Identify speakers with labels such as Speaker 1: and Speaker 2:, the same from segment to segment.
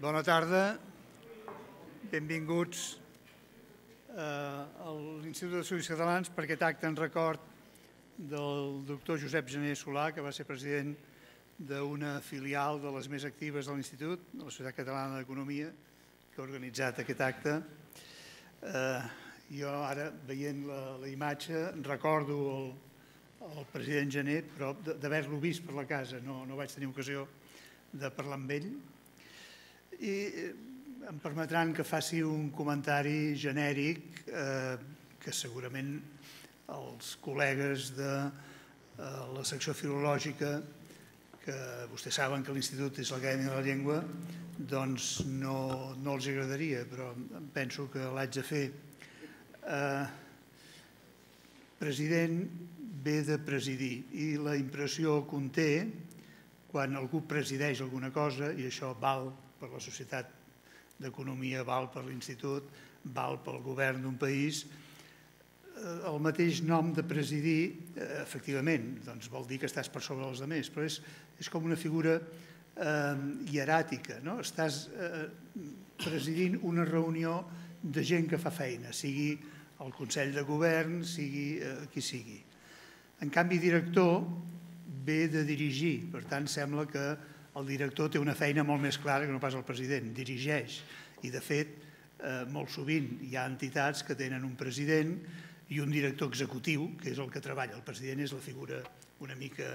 Speaker 1: Bona tarda. Benvinguts eh, a l'Institut d'Estudis Catalans per aquest acte en record del doctor Josep Gené Solà, que va ser president d'una filial de les més actives de l'Institut, de la Societat Catalana d'Economia, que ha organitzat aquest acte. Eh, jo ara, veient la, imatge, recordo el, el president Gené, però d'haver-lo vist per la casa, no, no vaig tenir ocasió de parlar amb ell. I eh, em permetran que faci un comentari genèric eh, que segurament els col·legues de eh, la secció filològica, que vostès saben que l'Institut és l'Acadèmia de la Llengua, doncs no, no els agradaria, però penso que l'haig de fer. Eh, president ve de presidir i la impressió conté quan algú presideix alguna cosa, i això val per la societat d'economia, val per l'institut, val pel govern d'un país, eh, el mateix nom de presidir, eh, efectivament, doncs vol dir que estàs per sobre dels altres, però és, és com una figura eh, hieràtica, no? estàs presidint una reunió de gent que fa feina, sigui el Consell de Govern, sigui qui sigui. En canvi, director ve de dirigir, per tant, sembla que el director té una feina molt més clara que no pas el president, dirigeix. I, de fet, eh, molt sovint hi ha entitats que tenen un president i un director executiu, que és el que treballa. El president és la figura una mica,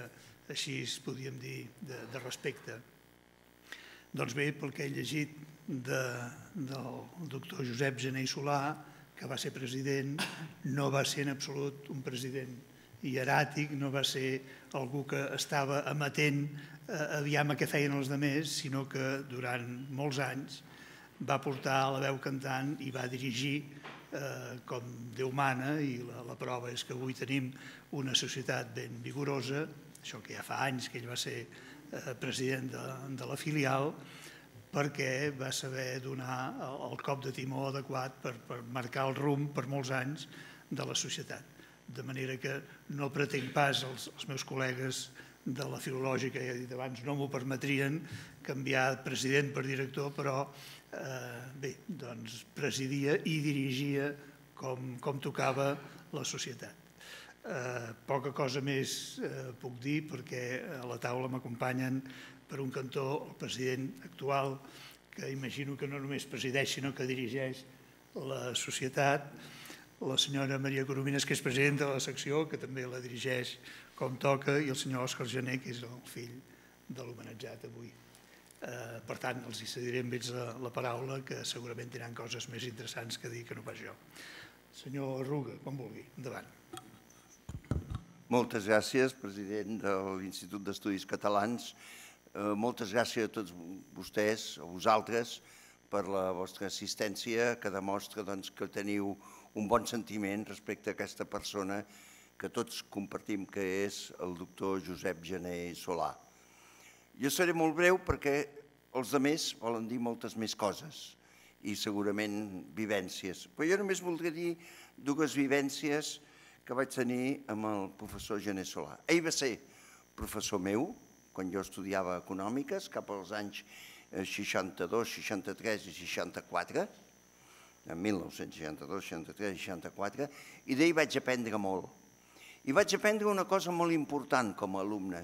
Speaker 1: així podríem dir, de, de respecte. Doncs bé, pel que he llegit de, del doctor Josep Gené Solà, que va ser president, no va ser en absolut un president hieràtic, no va ser algú que estava amatent aviam a què feien els demés, sinó que durant molts anys va portar la veu cantant i va dirigir eh, com Déu mana i la, la prova és que avui tenim una societat ben vigorosa, això que ja fa anys que ell va ser eh, president de, de la filial, perquè va saber donar el, el cop de timó adequat per, per marcar el rumb per molts anys de la societat. De manera que no pretenc pas els, els meus col·legues de la filològica, ja he dit abans, no m'ho permetrien canviar president per director, però eh, bé, doncs presidia i dirigia com, com tocava la societat. Eh, poca cosa més eh, puc dir perquè a la taula m'acompanyen per un cantó el president actual, que imagino que no només presideix, sinó que dirigeix la societat, la senyora Maria Coromines, que és presidenta de la secció, que també la dirigeix com toca, i el senyor Òscar Gené, que és el fill de l'homenatjat avui. Eh, per tant, els hi cediré amb ells la, la paraula, que segurament tindran coses més interessants que dir que no pas jo. Senyor Arruga, quan vulgui, endavant.
Speaker 2: Moltes gràcies, president de l'Institut d'Estudis Catalans. Eh, moltes gràcies a tots vostès, a vosaltres, per la vostra assistència, que demostra doncs, que teniu un bon sentiment respecte a aquesta persona que tots compartim que és el doctor Josep Gené Solà. Jo seré molt breu perquè els altres volen dir moltes més coses i segurament vivències. Però jo només voldria dir dues vivències que vaig tenir amb el professor Gené Solà. Ell va ser professor meu quan jo estudiava econòmiques, cap als anys 62, 63 i 64, en 1962, 63, 64, i d'ell vaig aprendre molt. I vaig aprendre una cosa molt important com a alumne,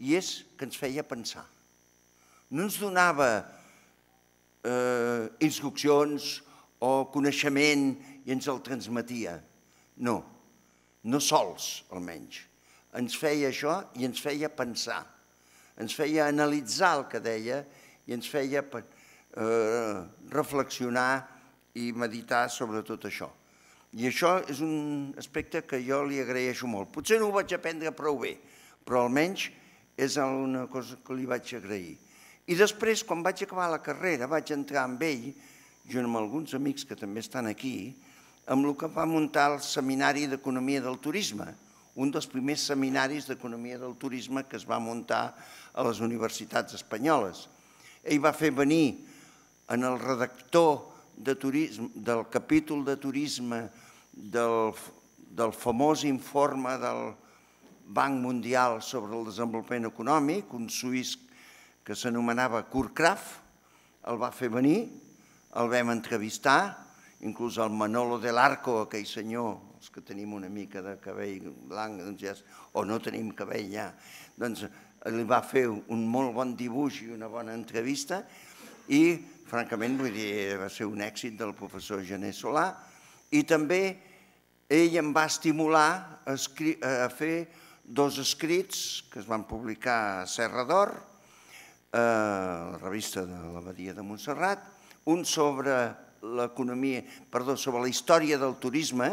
Speaker 2: i és que ens feia pensar. No ens donava eh, instruccions o coneixement i ens el transmetia. No, no sols, almenys. Ens feia això i ens feia pensar. Ens feia analitzar el que deia i ens feia eh, reflexionar i meditar sobre tot això. I això és un aspecte que jo li agraeixo molt. Potser no ho vaig aprendre prou bé, però almenys és una cosa que li vaig agrair. I després, quan vaig acabar la carrera, vaig entrar amb ell, junt amb alguns amics que també estan aquí, amb el que va muntar el Seminari d'Economia del Turisme, un dels primers seminaris d'Economia del Turisme que es va muntar a les universitats espanyoles. Ell va fer venir en el redactor de turisme, del capítol de turisme del, del famós informe del Banc Mundial sobre el desenvolupament econòmic, un suís que s'anomenava Kurt Kraft, el va fer venir, el vam entrevistar, inclús el Manolo del Arco, aquell senyor, els que tenim una mica de cabell blanc, doncs ja, o no tenim cabell ja, doncs li va fer un molt bon dibuix i una bona entrevista i, francament, vull dir, va ser un èxit del professor Gené Solà i també ell em va estimular a, a fer dos escrits que es van publicar a Serra d'Or, a la revista de l'Abadia de Montserrat, un sobre l'economia, perdó, sobre la història del turisme,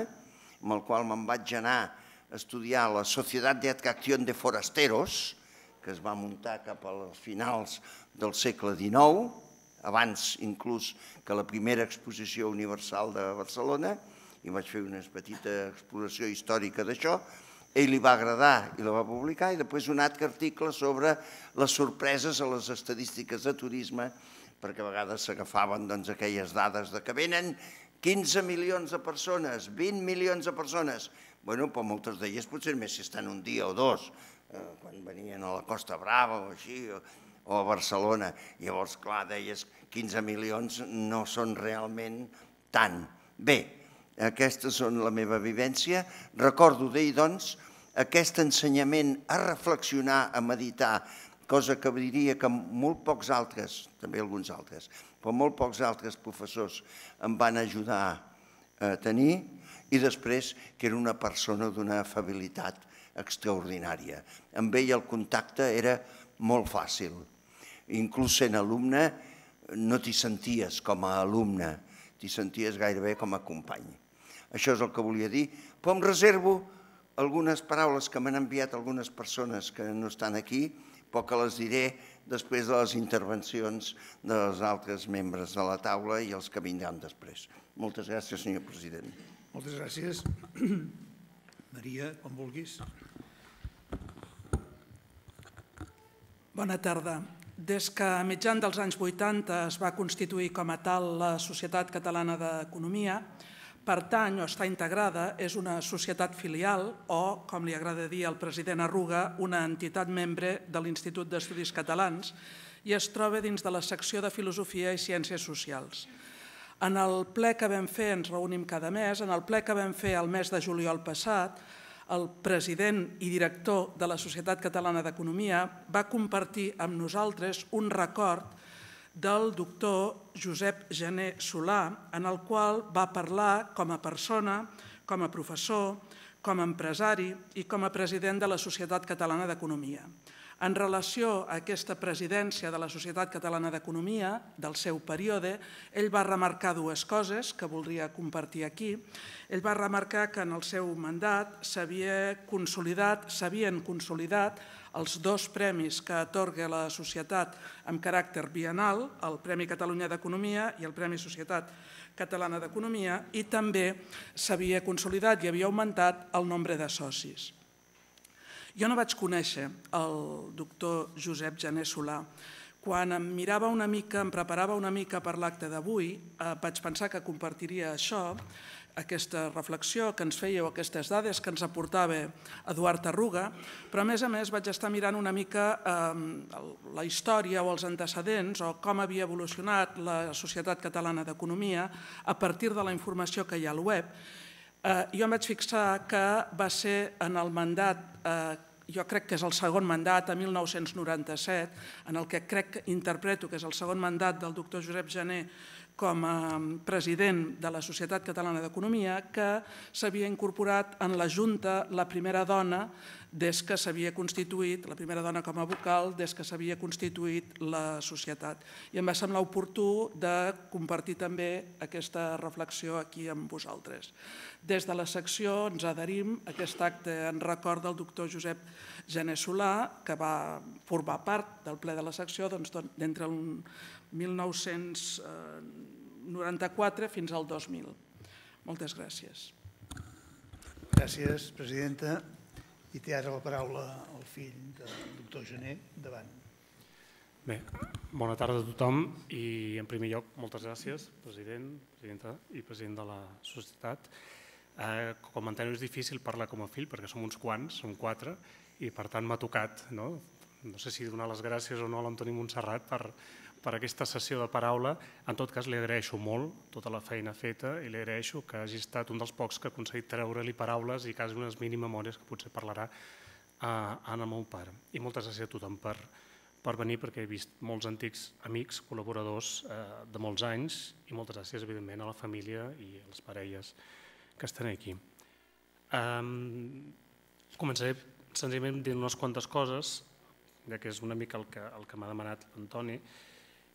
Speaker 2: amb el qual me'n vaig anar a estudiar la Societat de de Forasteros, que es va muntar cap als finals del segle XIX, abans inclús que la primera exposició universal de Barcelona, i vaig fer una petita exploració històrica d'això, ell li va agradar i la va publicar, i després un altre article sobre les sorpreses a les estadístiques de turisme, perquè a vegades s'agafaven doncs, aquelles dades de que venen 15 milions de persones, 20 milions de persones. Bueno, però moltes d'elles potser més si estan un dia o dos, eh, quan venien a la Costa Brava o així, o, o a Barcelona. Llavors, clar, deies 15 milions no són realment tant. Bé, aquestes són la meva vivència. Recordo d'ell, doncs, aquest ensenyament a reflexionar, a meditar, cosa que diria que molt pocs altres, també alguns altres, però molt pocs altres professors em van ajudar a tenir i després que era una persona d'una afabilitat extraordinària. Amb ell el contacte era molt fàcil. Inclús sent alumne no t'hi senties com a alumne, t'hi senties gairebé com a company. Això és el que volia dir, però em reservo algunes paraules que m'han enviat algunes persones que no estan aquí, però que les diré després de les intervencions dels altres membres de la taula i els que vindran després. Moltes gràcies, senyor president.
Speaker 1: Moltes gràcies. Maria, quan vulguis.
Speaker 3: Bona tarda. Des que a mitjan dels anys 80 es va constituir com a tal la Societat Catalana d'Economia, pertany o està integrada, és una societat filial o, com li agrada dir al president Arruga, una entitat membre de l'Institut d'Estudis Catalans i es troba dins de la secció de Filosofia i Ciències Socials. En el ple que vam fer, ens reunim cada mes, en el ple que vam fer el mes de juliol passat, el president i director de la Societat Catalana d'Economia va compartir amb nosaltres un record del doctor Josep Gené Solà, en el qual va parlar com a persona, com a professor, com a empresari i com a president de la Societat Catalana d'Economia. En relació a aquesta presidència de la Societat Catalana d'Economia, del seu període, ell va remarcar dues coses que voldria compartir aquí. Ell va remarcar que en el seu mandat s'havia consolidat, s'havien consolidat els dos premis que atorga la societat amb caràcter bienal, el Premi Catalunya d'Economia i el Premi Societat Catalana d'Economia, i també s'havia consolidat i havia augmentat el nombre de socis. Jo no vaig conèixer el doctor Josep Jané Solà. Quan em mirava una mica, em preparava una mica per l'acte d'avui, eh, vaig pensar que compartiria això, aquesta reflexió que ens o aquestes dades que ens aportava Eduard Arruga, però a més a més vaig estar mirant una mica eh, la història o els antecedents o com havia evolucionat la Societat Catalana d'Economia a partir de la informació que hi ha al web. Eh, jo em vaig fixar que va ser en el mandat eh, jo crec que és el segon mandat a 1997, en el que crec que interpreto que és el segon mandat del doctor Josep Jané com a president de la Societat Catalana d'Economia que s'havia incorporat en la Junta la primera dona des que s'havia constituït, la primera dona com a vocal, des que s'havia constituït la societat. I em va semblar oportú de compartir també aquesta reflexió aquí amb vosaltres. Des de la secció ens adherim a aquest acte en record del doctor Josep Gené Solà, que va formar part del ple de la secció doncs, d'entre el 1994 fins al 2000. Moltes gràcies.
Speaker 1: Gràcies, presidenta. I té ara la paraula el fill del doctor Gené. Endavant.
Speaker 4: Bé, bona tarda a tothom i en primer lloc moltes gràcies, president, presidenta i president de la societat. Eh, com enteneu és difícil parlar com a fill perquè som uns quants, som quatre, i per tant m'ha tocat, no? no sé si donar les gràcies o no a l'Antoni Montserrat per, per aquesta sessió de paraula. En tot cas, li agraeixo molt tota la feina feta i li agraeixo que hagi estat un dels pocs que ha aconseguit treure-li paraules i quasi unes mini memòries que potser parlarà a, a el meu pare. I moltes gràcies a tothom per, per venir perquè he vist molts antics amics, col·laboradors eh, de molts anys i moltes gràcies, evidentment, a la família i a les parelles que estan aquí. Um, començaré senzillament dient unes quantes coses, ja que és una mica el que, el que m'ha demanat l'Antoni,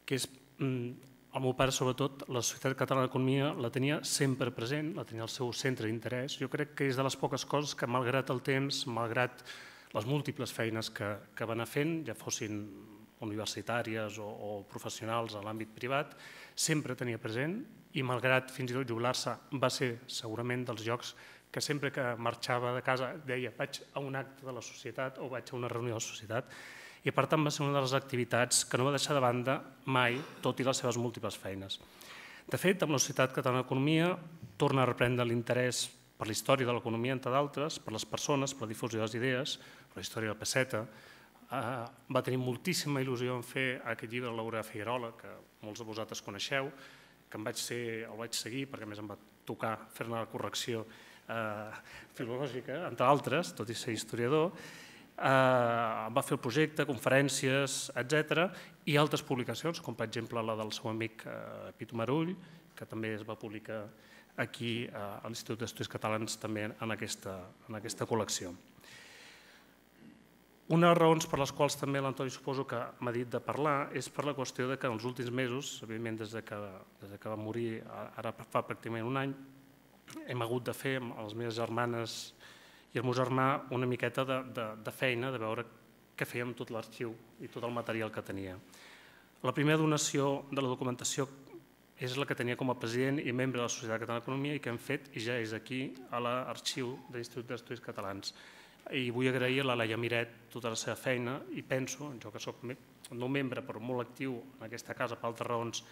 Speaker 4: que és mm, el meu pare, sobretot, la Societat Catalana d'Economia la tenia sempre present, la tenia al seu centre d'interès. Jo crec que és de les poques coses que, malgrat el temps, malgrat les múltiples feines que, que van anar fent, ja fossin universitàries o, o professionals a l'àmbit privat, sempre tenia present i malgrat fins i tot jubilar-se va ser segurament dels llocs que sempre que marxava de casa deia vaig a un acte de la societat o vaig a una reunió de la societat i per tant va ser una de les activitats que no va deixar de banda mai, tot i les seves múltiples feines. De fet, amb la Societat Catalana d'Economia torna a reprendre l'interès per la història de l'economia, entre d'altres, per les persones, per la difusió de les idees, per la història de la peseta. Eh, va tenir moltíssima il·lusió en fer aquest llibre de Laura Figuerola, que molts de vosaltres coneixeu, que em vaig ser, el vaig seguir perquè més em va tocar fer-ne la correcció eh, filològica, entre altres, tot i ser historiador, eh, va fer el projecte, conferències, etc i altres publicacions, com per exemple la del seu amic eh, Pitu Marull, que també es va publicar aquí eh, a l'Institut d'Estudis Catalans també en aquesta, en aquesta col·lecció. Una de les raons per les quals també l'Antoni suposo que m'ha dit de parlar és per la qüestió de que en els últims mesos, evidentment des de que, des de que va morir ara fa pràcticament un any, hem hagut de fer amb les meves germanes i el meu germà una miqueta de, de, de feina, de veure què fèiem tot l'arxiu i tot el material que tenia. La primera donació de la documentació és la que tenia com a president i membre de la Societat Catalana d'Economia i que hem fet i ja és aquí a l'arxiu de l'Institut d'Estudis Catalans. I vull agrair a la Laia Miret tota la seva feina i penso, jo que soc no membre però molt actiu en aquesta casa per altres raons,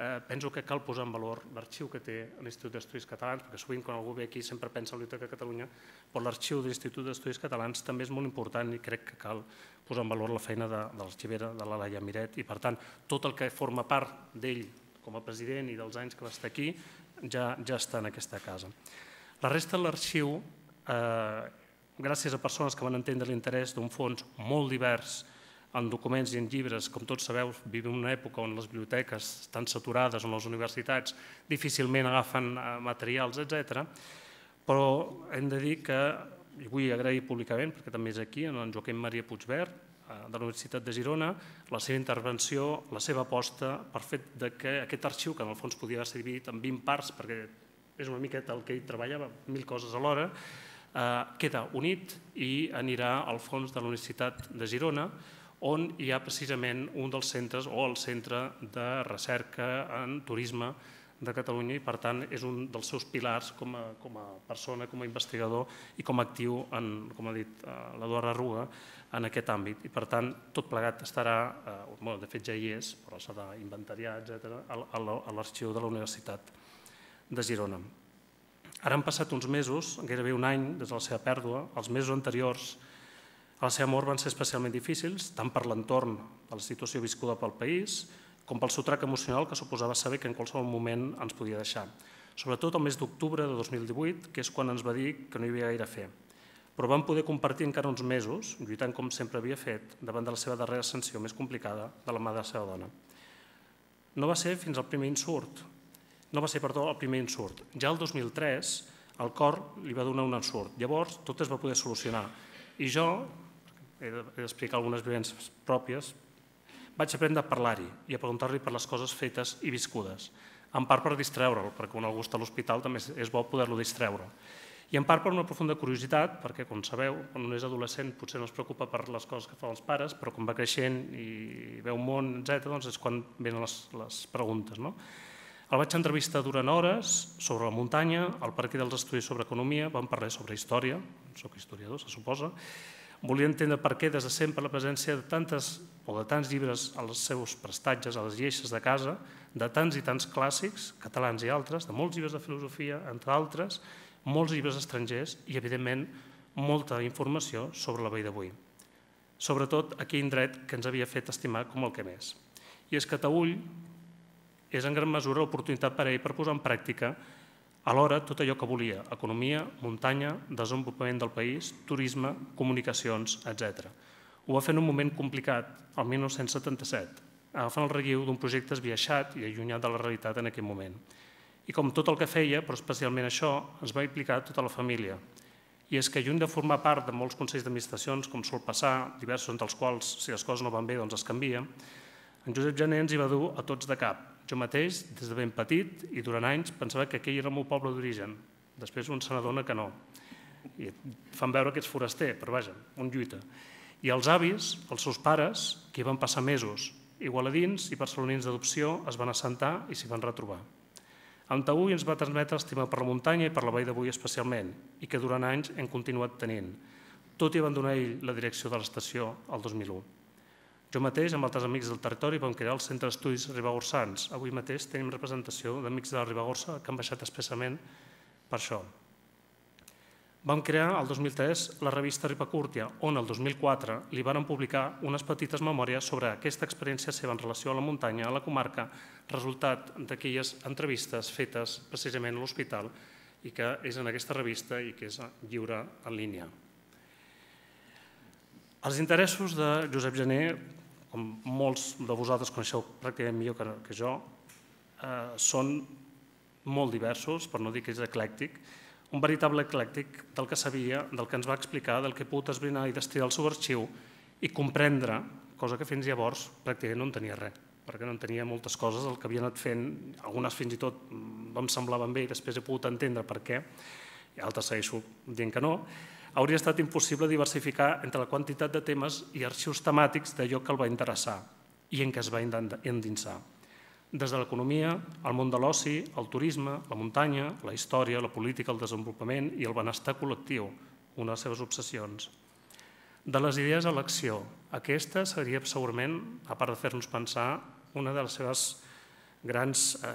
Speaker 4: eh, penso que cal posar en valor l'arxiu que té l'Institut d'Estudis Catalans, perquè sovint quan algú ve aquí sempre pensa en la Biblioteca de Catalunya, però l'arxiu de l'Institut d'Estudis Catalans també és molt important i crec que cal posar en valor la feina de, de l'arxivera, de la Laia Miret, i per tant tot el que forma part d'ell com a president i dels anys que va estar aquí ja, ja està en aquesta casa. La resta de l'arxiu, eh, gràcies a persones que van entendre l'interès d'un fons molt divers en documents i en llibres, com tots sabeu, vivim una època on les biblioteques estan saturades, on les universitats difícilment agafen eh, materials, etc. Però hem de dir que, i vull agrair públicament, perquè també és aquí, en Joaquim Maria Puigvert, eh, de la Universitat de Girona, la seva intervenció, la seva aposta per fet de que aquest arxiu, que en el fons podia ser dividit en 20 parts, perquè és una miqueta el que ell treballava, mil coses alhora, eh, queda unit i anirà al fons de la Universitat de Girona, on hi ha precisament un dels centres o el centre de recerca en turisme de Catalunya i per tant és un dels seus pilars com a, com a persona, com a investigador i com a actiu, en, com ha dit eh, l'Eduard Arruga, en aquest àmbit. I per tant tot plegat estarà, eh, bueno, de fet ja hi és, però s'ha d'inventariar, etc., a l'arxiu de la Universitat de Girona. Ara han passat uns mesos, gairebé un any des de la seva pèrdua, els mesos anteriors a la seva mort van ser especialment difícils, tant per l'entorn de la situació viscuda pel país, com pel sotrac emocional que suposava saber que en qualsevol moment ens podia deixar. Sobretot el mes d'octubre de 2018, que és quan ens va dir que no hi havia gaire a fer. Però vam poder compartir encara uns mesos, lluitant com sempre havia fet, davant de la seva darrera ascensió més complicada de la mà de la seva dona. No va ser fins al primer insurt, no va ser, perdó, el primer insurt. Ja el 2003 el cor li va donar un ensurt. Llavors tot es va poder solucionar. I jo, he d'explicar algunes vivències pròpies, vaig aprendre a parlar-hi i a preguntar-li per les coses fetes i viscudes, en part per distreure'l, perquè quan algú està a l'hospital també és bo poder-lo distreure, i en part per una profunda curiositat, perquè, com sabeu, quan un és adolescent potser no es preocupa per les coses que fan els pares, però quan va creixent i veu un món, etc., doncs és quan venen les, les preguntes. No? El vaig entrevistar durant hores sobre la muntanya, al Parc dels Estudis sobre Economia, vam parlar sobre història, soc historiador, se suposa, Volia entendre per què des de sempre la presència de tantes o de tants llibres als seus prestatges, a les lleixes de casa, de tants i tants clàssics, catalans i altres, de molts llibres de filosofia, entre altres, molts llibres estrangers i, evidentment, molta informació sobre la vall d'avui. Sobretot aquell indret que ens havia fet estimar com el que més. I és que Taüll és en gran mesura l'oportunitat per a ell per posar en pràctica alhora tot allò que volia, economia, muntanya, desenvolupament del país, turisme, comunicacions, etc. Ho va fer en un moment complicat, el 1977, agafant el relleu d'un projecte esbiaixat i allunyat de la realitat en aquell moment. I com tot el que feia, però especialment això, es va implicar tota la família. I és que lluny de formar part de molts consells d'administracions, com sol passar, diversos entre els quals, si les coses no van bé, doncs es canvia, en Josep Jané ens hi va dur a tots de cap. Jo mateix, des de ben petit i durant anys, pensava que aquell era el meu poble d'origen. Després un se n'adona que no. I fan veure que ets foraster, però vaja, un lluita. I els avis, els seus pares, que hi van passar mesos, igualadins i barcelonins d'adopció, es van assentar i s'hi van retrobar. En Taúi ens va transmetre estima per la muntanya i per la vall d'avui especialment, i que durant anys hem continuat tenint, tot i abandonar ell la direcció de l'estació el 2001. Jo mateix, amb altres amics del territori, vam crear el Centre d'Estudis Ribagorsans. Avui mateix tenim representació d'amics de la Ribagorça que han baixat expressament per això. Vam crear el 2003 la revista Ripacúrtia, on el 2004 li van publicar unes petites memòries sobre aquesta experiència seva en relació a la muntanya, a la comarca, resultat d'aquelles entrevistes fetes precisament a l'hospital i que és en aquesta revista i que és lliure en línia. Els interessos de Josep Gené com molts de vosaltres coneixeu pràcticament millor que, que jo, eh, són molt diversos, per no dir que és eclèctic, un veritable eclèctic del que sabia, del que ens va explicar, del que he pogut esbrinar i destriar el seu arxiu i comprendre, cosa que fins llavors pràcticament no en tenia res, perquè no en tenia moltes coses, el que havia anat fent, algunes fins i tot em semblaven bé i després he pogut entendre per què, i altres segueixo dient que no, hauria estat impossible diversificar entre la quantitat de temes i arxius temàtics d'allò que el va interessar i en què es va endinsar. Des de l'economia, el món de l'oci, el turisme, la muntanya, la història, la política, el desenvolupament i el benestar col·lectiu, una de les seves obsessions. De les idees a l'acció, aquesta seria segurament, a part de fer-nos pensar, una de les seves grans eh,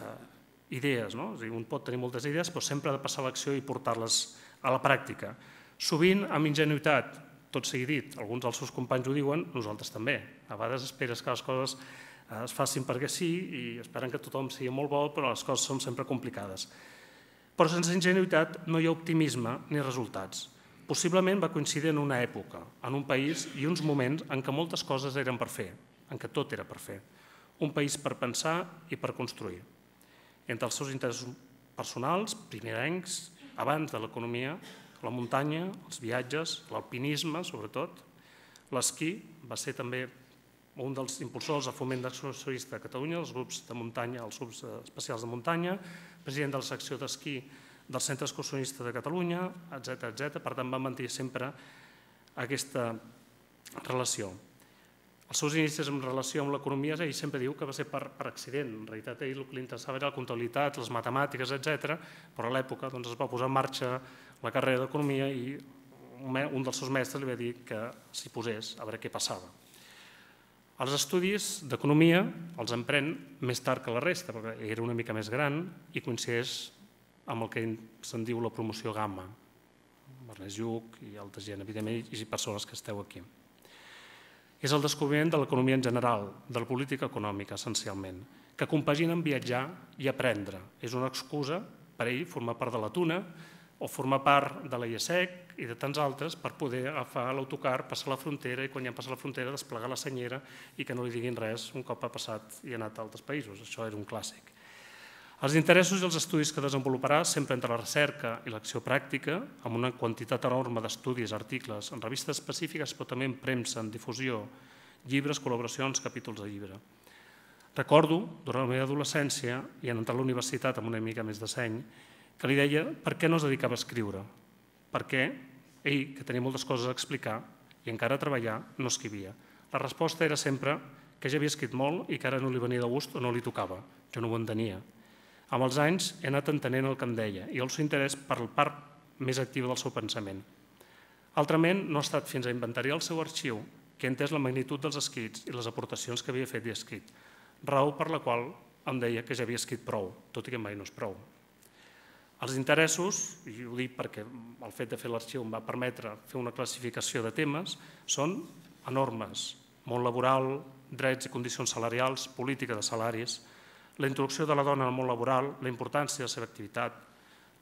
Speaker 4: idees. No? És dir, un pot tenir moltes idees, però sempre ha de passar a l'acció i portar-les a la pràctica. Sovint amb ingenuïtat, tot sigui dit, alguns dels seus companys ho diuen, nosaltres també. A vegades esperes que les coses eh, es facin perquè sí i esperen que tothom sigui molt bo, però les coses són sempre complicades. Però sense ingenuïtat no hi ha optimisme ni resultats. Possiblement va coincidir en una època, en un país i uns moments en què moltes coses eren per fer, en què tot era per fer. Un país per pensar i per construir. Entre els seus interessos personals, primerencs, abans de l'economia, la muntanya, els viatges, l'alpinisme, sobretot. L'esquí va ser també un dels impulsors a foment d'excursionista de Catalunya, els grups de muntanya, els grups especials de muntanya, president de la secció d'esquí del Centre Excursionista de Catalunya, etc etc. Per tant, va mantenir sempre aquesta relació. Els seus inicis en relació amb l'economia, ell sempre diu que va ser per, per accident. En realitat, ell el que li interessava era la comptabilitat, les matemàtiques, etc. però a l'època doncs, es va posar en marxa la carrera d'Economia i un dels seus mestres li va dir que s'hi posés a veure què passava. Els estudis d'Economia els emprèn més tard que la resta, perquè era una mica més gran i coincideix amb el que se'n diu la promoció gamma. Ernest Lluc i altra gent, evidentment, i persones que esteu aquí. És el descobriment de l'economia en general, de la política econòmica, essencialment, que compagina amb viatjar i aprendre. És una excusa per ell formar part de la tuna, o formar part de la IESEC i de tants altres per poder agafar l'autocar, passar la frontera i quan ja passa la frontera desplegar la senyera i que no li diguin res un cop ha passat i ha anat a altres països. Això era un clàssic. Els interessos i els estudis que desenvoluparà, sempre entre la recerca i l'acció pràctica, amb una quantitat enorme d'estudis, articles, en revistes específiques, però també en premsa, en difusió, llibres, col·laboracions, capítols de llibre. Recordo, durant la meva adolescència, i en entrar a la universitat amb una mica més de seny, que li deia per què no es dedicava a escriure, perquè ell, que tenia moltes coses a explicar i encara a treballar, no escrivia. La resposta era sempre que ja havia escrit molt i que ara no li venia de gust o no li tocava. Jo no ho entenia. Amb els anys he anat entenent el que em deia i el seu interès per la part més activa del seu pensament. Altrament, no ha estat fins a inventariar el seu arxiu que he entès la magnitud dels escrits i les aportacions que havia fet i escrit, raó per la qual em deia que ja havia escrit prou, tot i que mai no és prou. Els interessos, i ho dic perquè el fet de fer l'arxiu em va permetre fer una classificació de temes, són enormes, món laboral, drets i condicions salarials, política de salaris, la introducció de la dona al món laboral, la importància de la seva activitat,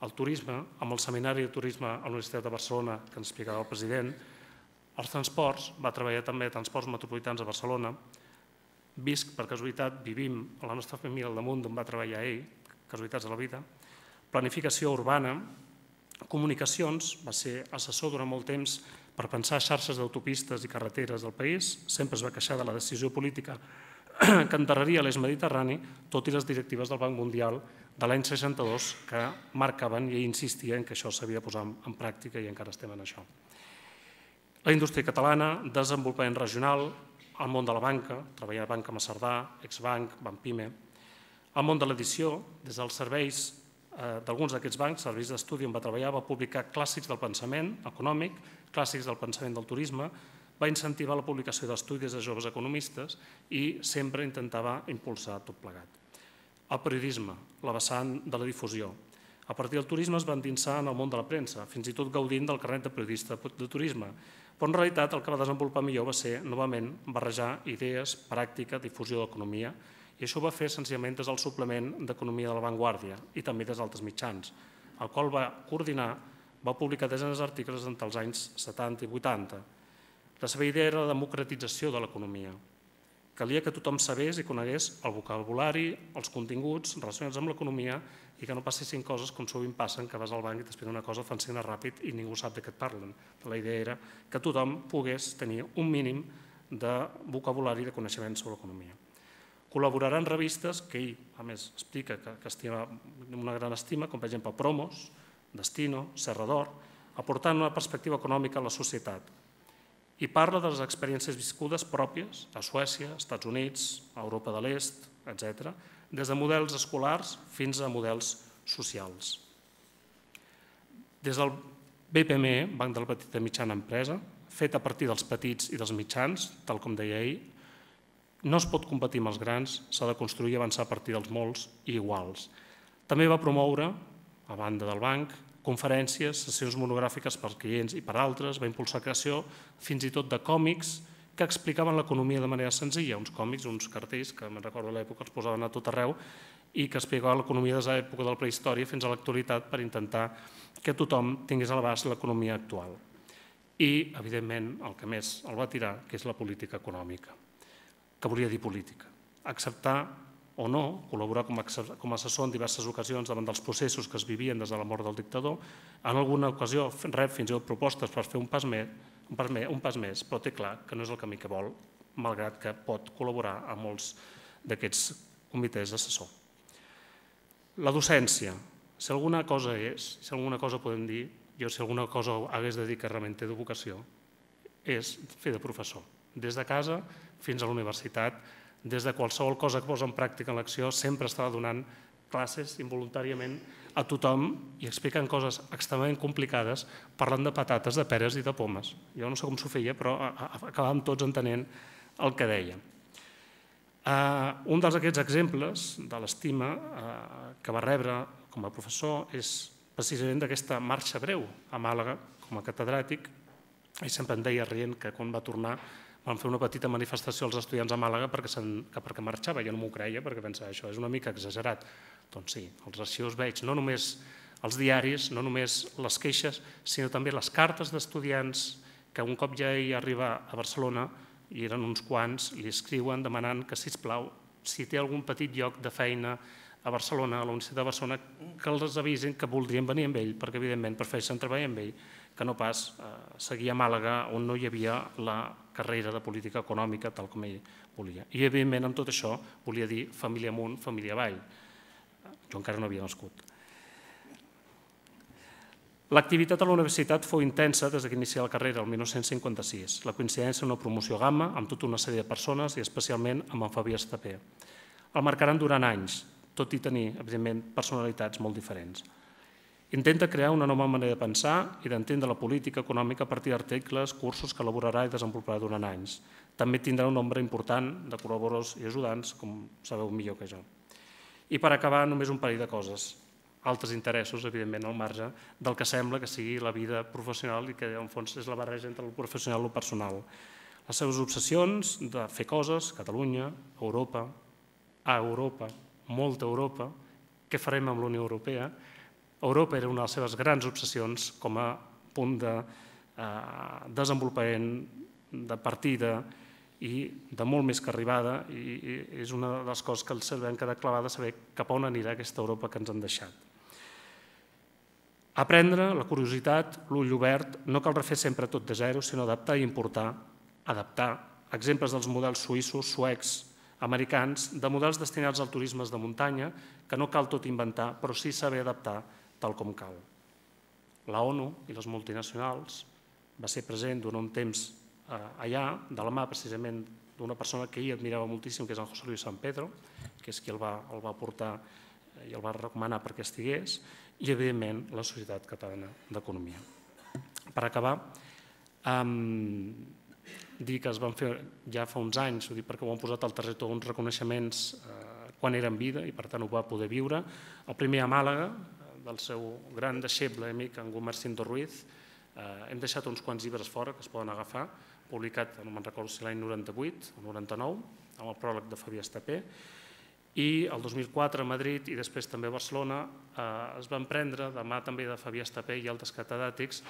Speaker 4: el turisme, amb el seminari de turisme a la Universitat de Barcelona, que ens explicava el president, els transports, va treballar també transports metropolitans a Barcelona, visc, per casualitat, vivim a la nostra família al damunt d'on va treballar ell, casualitats de la vida, planificació urbana, comunicacions, va ser assessor durant molt temps per pensar xarxes d'autopistes i carreteres del país, sempre es va queixar de la decisió política que enterraria l'eix mediterrani, tot i les directives del Banc Mundial de l'any 62 que marcaven i insistia en que això s'havia de posar en pràctica i encara estem en això. La indústria catalana, desenvolupament regional, el món de la banca, treballar a Banca Massardà, Exbanc, Banpime, el món de l'edició, des dels serveis d'alguns d'aquests bancs, serveis d'estudi on va treballar, va publicar clàssics del pensament econòmic, clàssics del pensament del turisme, va incentivar la publicació d'estudis de joves economistes i sempre intentava impulsar tot plegat. El periodisme, la vessant de la difusió. A partir del turisme es va endinsar en el món de la premsa, fins i tot gaudint del carnet de periodista de turisme, però en realitat el que va desenvolupar millor va ser, novament, barrejar idees, pràctica, difusió d'economia, i això ho va fer senzillament des del suplement d'Economia de la Vanguardia i també des d'altres mitjans, el qual va coordinar va publicar desenes d'articles entre els anys 70 i 80. La seva idea era la democratització de l'economia. Calia que tothom sabés i conegués el vocabulari, els continguts relacionats amb l'economia i que no passessin coses com sovint passen, que vas al banc i t'expliquen una cosa, fan signar ràpid i ningú sap de què et parlen. La idea era que tothom pogués tenir un mínim de vocabulari i de coneixement sobre l'economia. Col·laborarà en revistes que ell, a més, explica que, que estima una gran estima, com per exemple Promos, Destino, Serrador, aportant una perspectiva econòmica a la societat. I parla de les experiències viscudes pròpies a Suècia, Estats Units, a Europa de l'Est, etc., des de models escolars fins a models socials. Des del BPME, Banc de la Petita Mitjana Empresa, fet a partir dels petits i dels mitjans, tal com deia ell, no es pot competir amb els grans, s'ha de construir i avançar a partir dels molts i iguals. També va promoure a banda del banc, conferències, sessions monogràfiques per clients i per altres, va impulsar creació fins i tot de còmics que explicaven l'economia de manera senzilla, uns còmics, uns cartells que me'n recordo a l'època els posaven a tot arreu i que explicaven l'economia des de l'època de la prehistòria fins a l'actualitat per intentar que tothom tingués a l'abast l'economia actual. I, evidentment, el que més el va tirar, que és la política econòmica, que volia dir política. Acceptar o no, col·laborar com a assessor en diverses ocasions davant dels processos que es vivien des de la mort del dictador. En alguna ocasió rep fins i tot propostes per fer un pas més, un pas més, un pas més però té clar que no és el camí que vol, malgrat que pot col·laborar amb molts d'aquests comitès d'assessor. La docència, si alguna cosa és, si alguna cosa podem dir, jo si alguna cosa hagués de dir que realment té vocació, és fer de professor. Des de casa fins a la universitat, des de qualsevol cosa que posa en pràctica en l'acció, sempre estava donant classes involuntàriament a tothom i explicant coses extremadament complicades, parlant de patates, de peres i de pomes. Jo no sé com s'ho feia, però acabàvem tots entenent el que deia. Uh, un dels aquests exemples de l'estima uh, que va rebre com a professor és precisament d'aquesta marxa breu a Màlaga com a catedràtic. Ell sempre em deia rient que quan va tornar van fer una petita manifestació als estudiants a Màlaga perquè, que perquè marxava. Jo no m'ho creia perquè pensava això és una mica exagerat. Doncs sí, els arxius veig no només els diaris, no només les queixes, sinó també les cartes d'estudiants que un cop ja hi arriba a Barcelona, i eren uns quants, li escriuen demanant que, si plau, si té algun petit lloc de feina a Barcelona, a la Universitat de Barcelona, que els avisin que voldrien venir amb ell, perquè evidentment prefereixen treballar amb ell que no pas eh, seguir a Màlaga on no hi havia la carrera de política econòmica tal com ell volia. I evidentment amb tot això volia dir família amunt, família avall. Jo encara no havia nascut. L'activitat a la universitat fou intensa des que inicià la carrera, el 1956. La coincidència una promoció gamma amb tota una sèrie de persones i especialment amb en Fabià Estapé. El marcaran durant anys, tot i tenir, evidentment, personalitats molt diferents. Intenta crear una nova manera de pensar i d'entendre la política econòmica a partir d'articles, cursos que elaborarà i desenvoluparà durant anys. També tindrà un nombre important de col·laboradors i ajudants, com sabeu millor que jo. I per acabar, només un parell de coses. Altres interessos, evidentment, al marge del que sembla que sigui la vida professional i que, en fons, és la barreja entre el professional i el personal. Les seves obsessions de fer coses, Catalunya, Europa, a Europa, molta Europa, què farem amb la Unió Europea? Europa era una de les seves grans obsessions com a punt de eh, desenvolupament, de partida i de molt més que arribada i, i és una de les coses que els vam quedar clavada saber cap on anirà aquesta Europa que ens han deixat. Aprendre, la curiositat, l'ull obert, no cal refer sempre tot de zero, sinó adaptar i importar, adaptar, exemples dels models suïssos, suecs, americans, de models destinats al turisme de muntanya, que no cal tot inventar, però sí saber adaptar tal com cal. La ONU i les multinacionals va ser present durant un temps eh, allà, de la mà precisament d'una persona que ell admirava moltíssim, que és en José Luis San Pedro, que és qui el va, el va portar i el va recomanar perquè estigués, i evidentment la Societat Catalana d'Economia. Per acabar, um, dir que es van fer ja fa uns anys, ho dic perquè ho han posat al targetó, uns reconeixements eh, quan era en vida i per tant ho va poder viure. El primer a Màlaga, del seu gran deixeble amic, en Gumercindo Ruiz, eh, hem deixat uns quants llibres fora que es poden agafar, publicat, no me'n recordo si l'any 98 o 99, amb el pròleg de Fabià Estapé, i el 2004 a Madrid i després també a Barcelona eh, es van prendre, demà també de Fabià Estapé i altres catedàtics,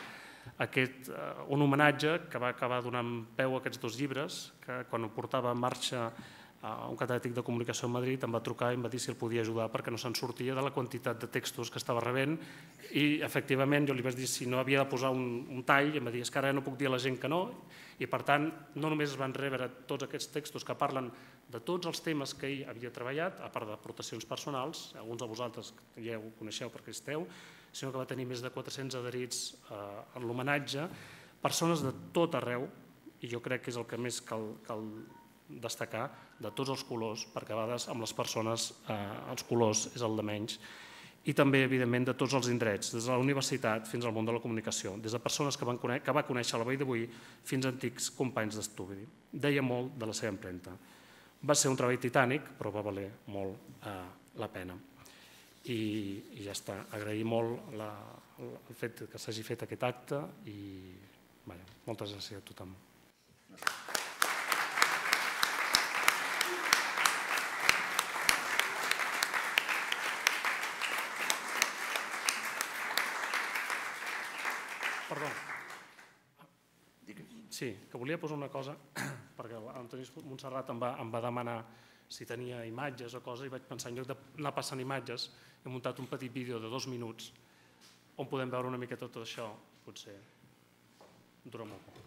Speaker 4: aquest, eh, un homenatge que va acabar donant peu a aquests dos llibres, que quan ho portava en marxa un catedràtic de comunicació a Madrid em va trucar i em va dir si el podia ajudar perquè no se'n sortia de la quantitat de textos que estava rebent. I efectivament jo li vaig dir si no havia de posar un, un tall i em va dir que ara no puc dir a la gent que no i per tant no només es van rebre tots aquests textos que parlen de tots els temes que ell havia treballat, a part d'aportacions personals, alguns de vosaltres ja ho coneixeu perquè esteu, sinó que va tenir més de 400 adherits eh, en l'homenatge, persones de tot arreu, i jo crec que és el que més cal, cal destacar de tots els colors, perquè a vegades amb les persones eh, els colors és el de menys, i també, evidentment, de tots els indrets, des de la universitat fins al món de la comunicació, des de persones que, van conèixer, que va conèixer la Vall d'avui fins a antics companys d'estudi. Deia molt de la seva empremta. Va ser un treball titànic, però va valer molt eh, la pena. I, I ja està. Agrair molt la, el fet que s'hagi fet aquest acte i vaja, moltes gràcies a tothom. Perdó. Sí, que volia posar una cosa, perquè l'Antoni Montserrat em va, em va demanar si tenia imatges o coses i vaig pensar, en lloc d'anar passant imatges, he muntat un petit vídeo de dos minuts on podem veure una mica tot això, potser dura molt poc.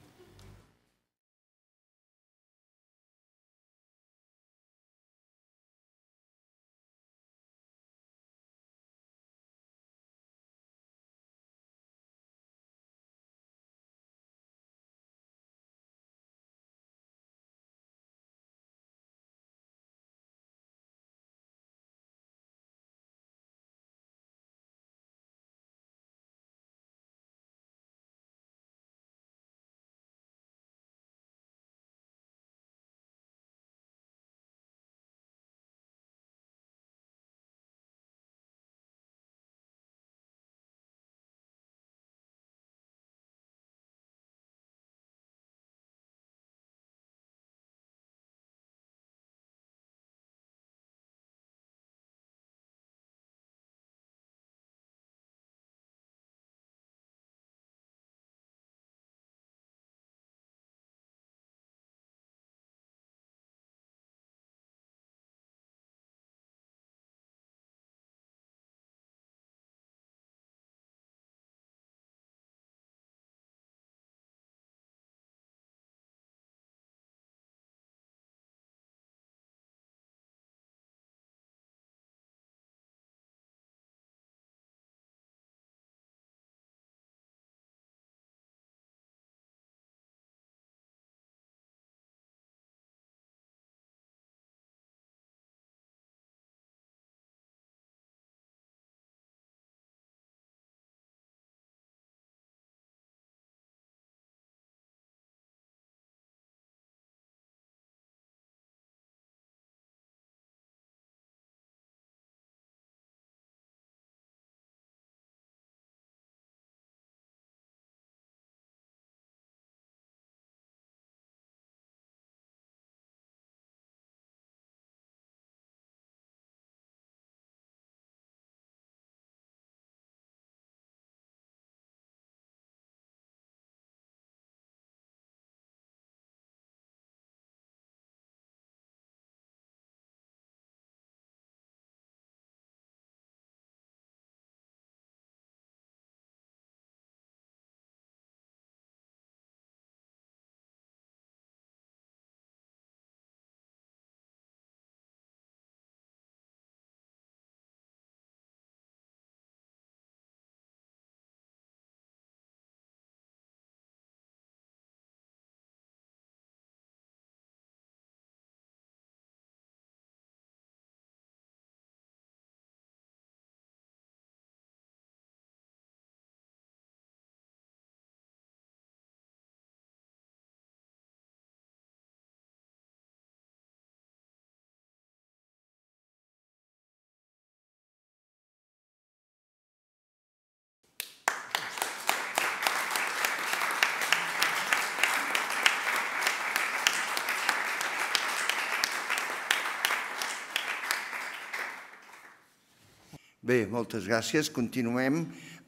Speaker 2: Bé, moltes gràcies. Continuem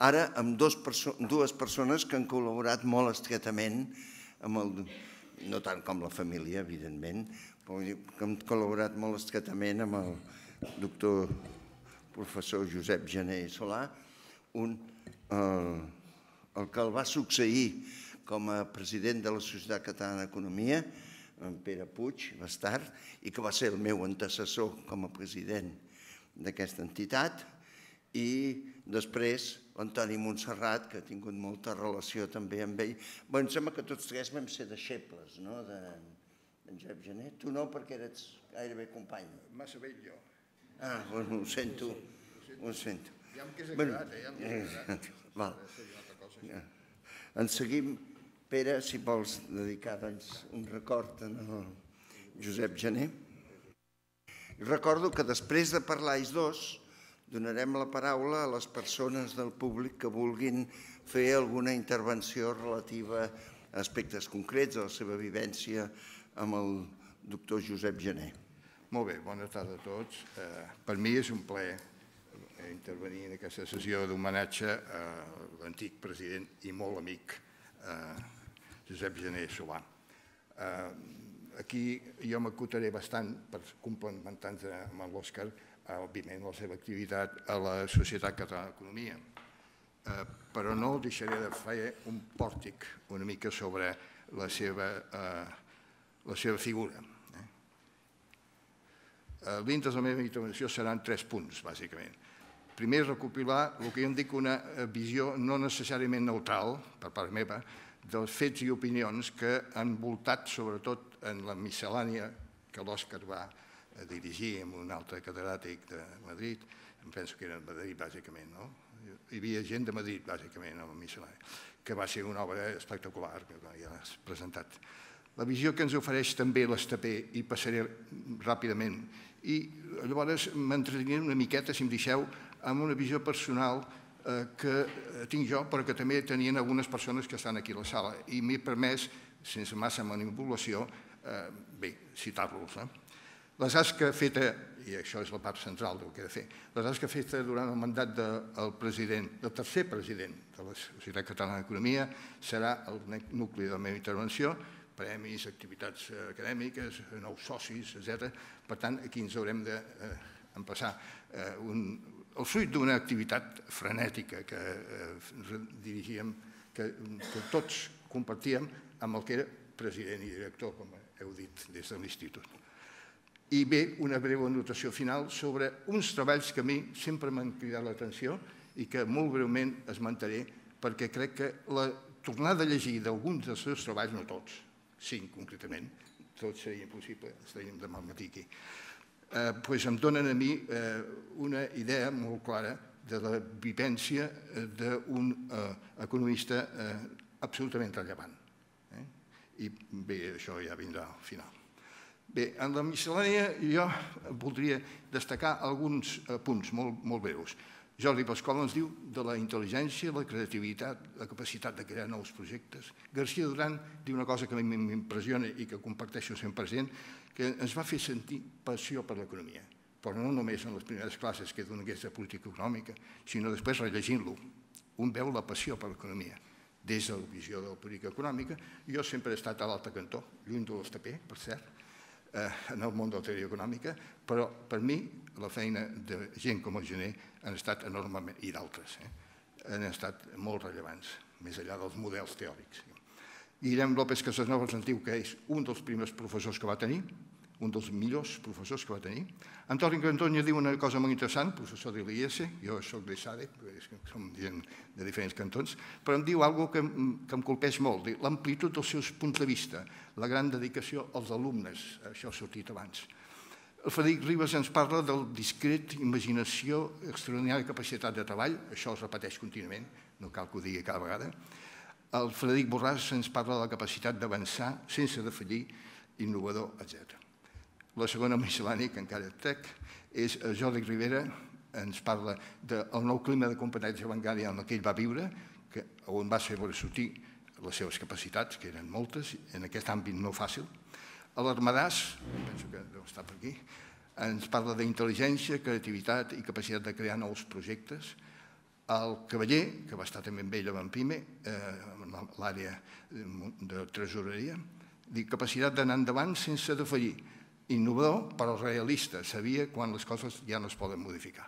Speaker 2: ara amb dos dues persones que han col·laborat molt estretament amb el, no tant com la família, evidentment, però que han col·laborat molt estretament amb el doctor professor Josep Gené Solà, un, el, el que el va succeir com a president de la Societat Catalana d'Economia, en Pere Puig, Bastard, i que va ser el meu antecessor com a president d'aquesta entitat, i després l'Antoni Montserrat, que ha tingut molta relació també amb ell. Bé, em sembla que tots tres vam ser deixebles, no?, de, en Josep Gené. Tu no, perquè eres gairebé company.
Speaker 5: Massa vell jo.
Speaker 2: Ah, bueno, ho sento, ho sento.
Speaker 5: Ja em queda agradat, eh? Ja em queda agradat.
Speaker 2: Val. En seguim, Pere, si vols dedicar doncs, un record a Josep Gené. Recordo que després de parlar ells dos, donarem la paraula a les persones del públic que vulguin fer alguna intervenció relativa a aspectes concrets de la seva vivència amb el doctor Josep Gené.
Speaker 5: Molt bé, bona tarda a tots. Eh, per mi és un plaer intervenir en aquesta sessió d'homenatge a l'antic president i molt amic eh, Josep Gené Solà. Eh, aquí jo m'acotaré bastant per complementar-nos amb l'Òscar òbviament, la seva activitat a la Societat Catalana d'Economia. Eh, però no deixaré de fer un pòrtic una mica sobre la seva, eh, la seva figura. Eh? Eh, de la meva intervenció seran tres punts, bàsicament. Primer, recopilar el que jo en dic una eh, visió no necessàriament neutral, per part meva, dels fets i opinions que han voltat, sobretot en la miscel·lània que l'Òscar va dirigir amb un altre catedràtic de Madrid, em penso que era de Madrid, bàsicament, no? Hi havia gent de Madrid, bàsicament, a la missionari, que va ser una obra espectacular, que ja has presentat. La visió que ens ofereix també l'Estapé, i passaré ràpidament, i llavors m'entretingué una miqueta, si em deixeu, amb una visió personal eh, que tinc jo, però que també tenien algunes persones que estan aquí a la sala, i m'he permès, sense massa manipulació, eh, bé, citar-los. Eh? La tasca feta, i això és la part central del que he de fer, la tasca feta durant el mandat del president, del tercer president de la Societat Catalana d'Economia serà el nucli de la meva intervenció, premis, activitats acadèmiques, nous socis, etc. Per tant, aquí ens haurem d'empassar eh, eh, un, el fruit d'una activitat frenètica que eh, dirigíem, que, que tots compartíem amb el que era president i director, com heu dit, des de l'Institut. I bé, una breu anotació final sobre uns treballs que a mi sempre m'han cridat l'atenció i que molt breument esmentaré perquè crec que la tornada a llegir d'alguns dels seus treballs, no tots, cinc concretament, tots seria impossible, estaríem demà al matí aquí, eh, pues em donen a mi eh, una idea molt clara de la vivència d'un eh, economista eh, absolutament rellevant. Eh? I bé, això ja vindrà al final. Bé, en la miscel·lània jo voldria destacar alguns eh, punts molt, molt breus. Jordi Pasqual ens diu de la intel·ligència, la creativitat, la capacitat de crear nous projectes. García Duran diu una cosa que a mi m'impressiona i que comparteixo 100%, que ens va fer sentir passió per l'economia, però no només en les primeres classes que donés de política econòmica, sinó després rellegint-lo. Un veu la passió per l'economia des de la visió de la política econòmica. Jo sempre he estat a l'altre cantó, lluny de l'estapé, per cert, eh, en el món de la teoria econòmica, però per mi la feina de gent com el Gené han estat enormement, i d'altres, eh, han estat molt rellevants, més enllà dels models teòrics. Guillem López Casanovas ens diu que és un dels primers professors que va tenir, un dels millors professors que va tenir. Antoni Cantonya diu una cosa molt interessant, professor de l'IES, jo sóc de SADE, som gent de diferents cantons, però em diu alguna que, que em colpeix molt, l'amplitud dels seus punts de vista, la gran dedicació als alumnes, això ha sortit abans. El Frederic Ribas ens parla del discret, imaginació, extraordinària capacitat de treball, això es repeteix contínuament, no cal que ho digui cada vegada. El Frederic Borràs ens parla de la capacitat d'avançar sense defallir, innovador, etc. La segona miscel·lània, que encara trec, és Jordi Rivera, ens parla del nou clima de competència bancària en què ell va viure, que, on va ser sortir les seves capacitats, que eren moltes, en aquest àmbit no fàcil. A l'Armadàs, penso que deu estar per aquí, ens parla d'intel·ligència, creativitat i capacitat de crear nous projectes. El Cavaller, que va estar també amb ell a Vampime, eh, l'àrea de tresoreria, capacitat d'anar endavant sense defallir. Innovador, però realista, sabia quan les coses ja no es poden modificar.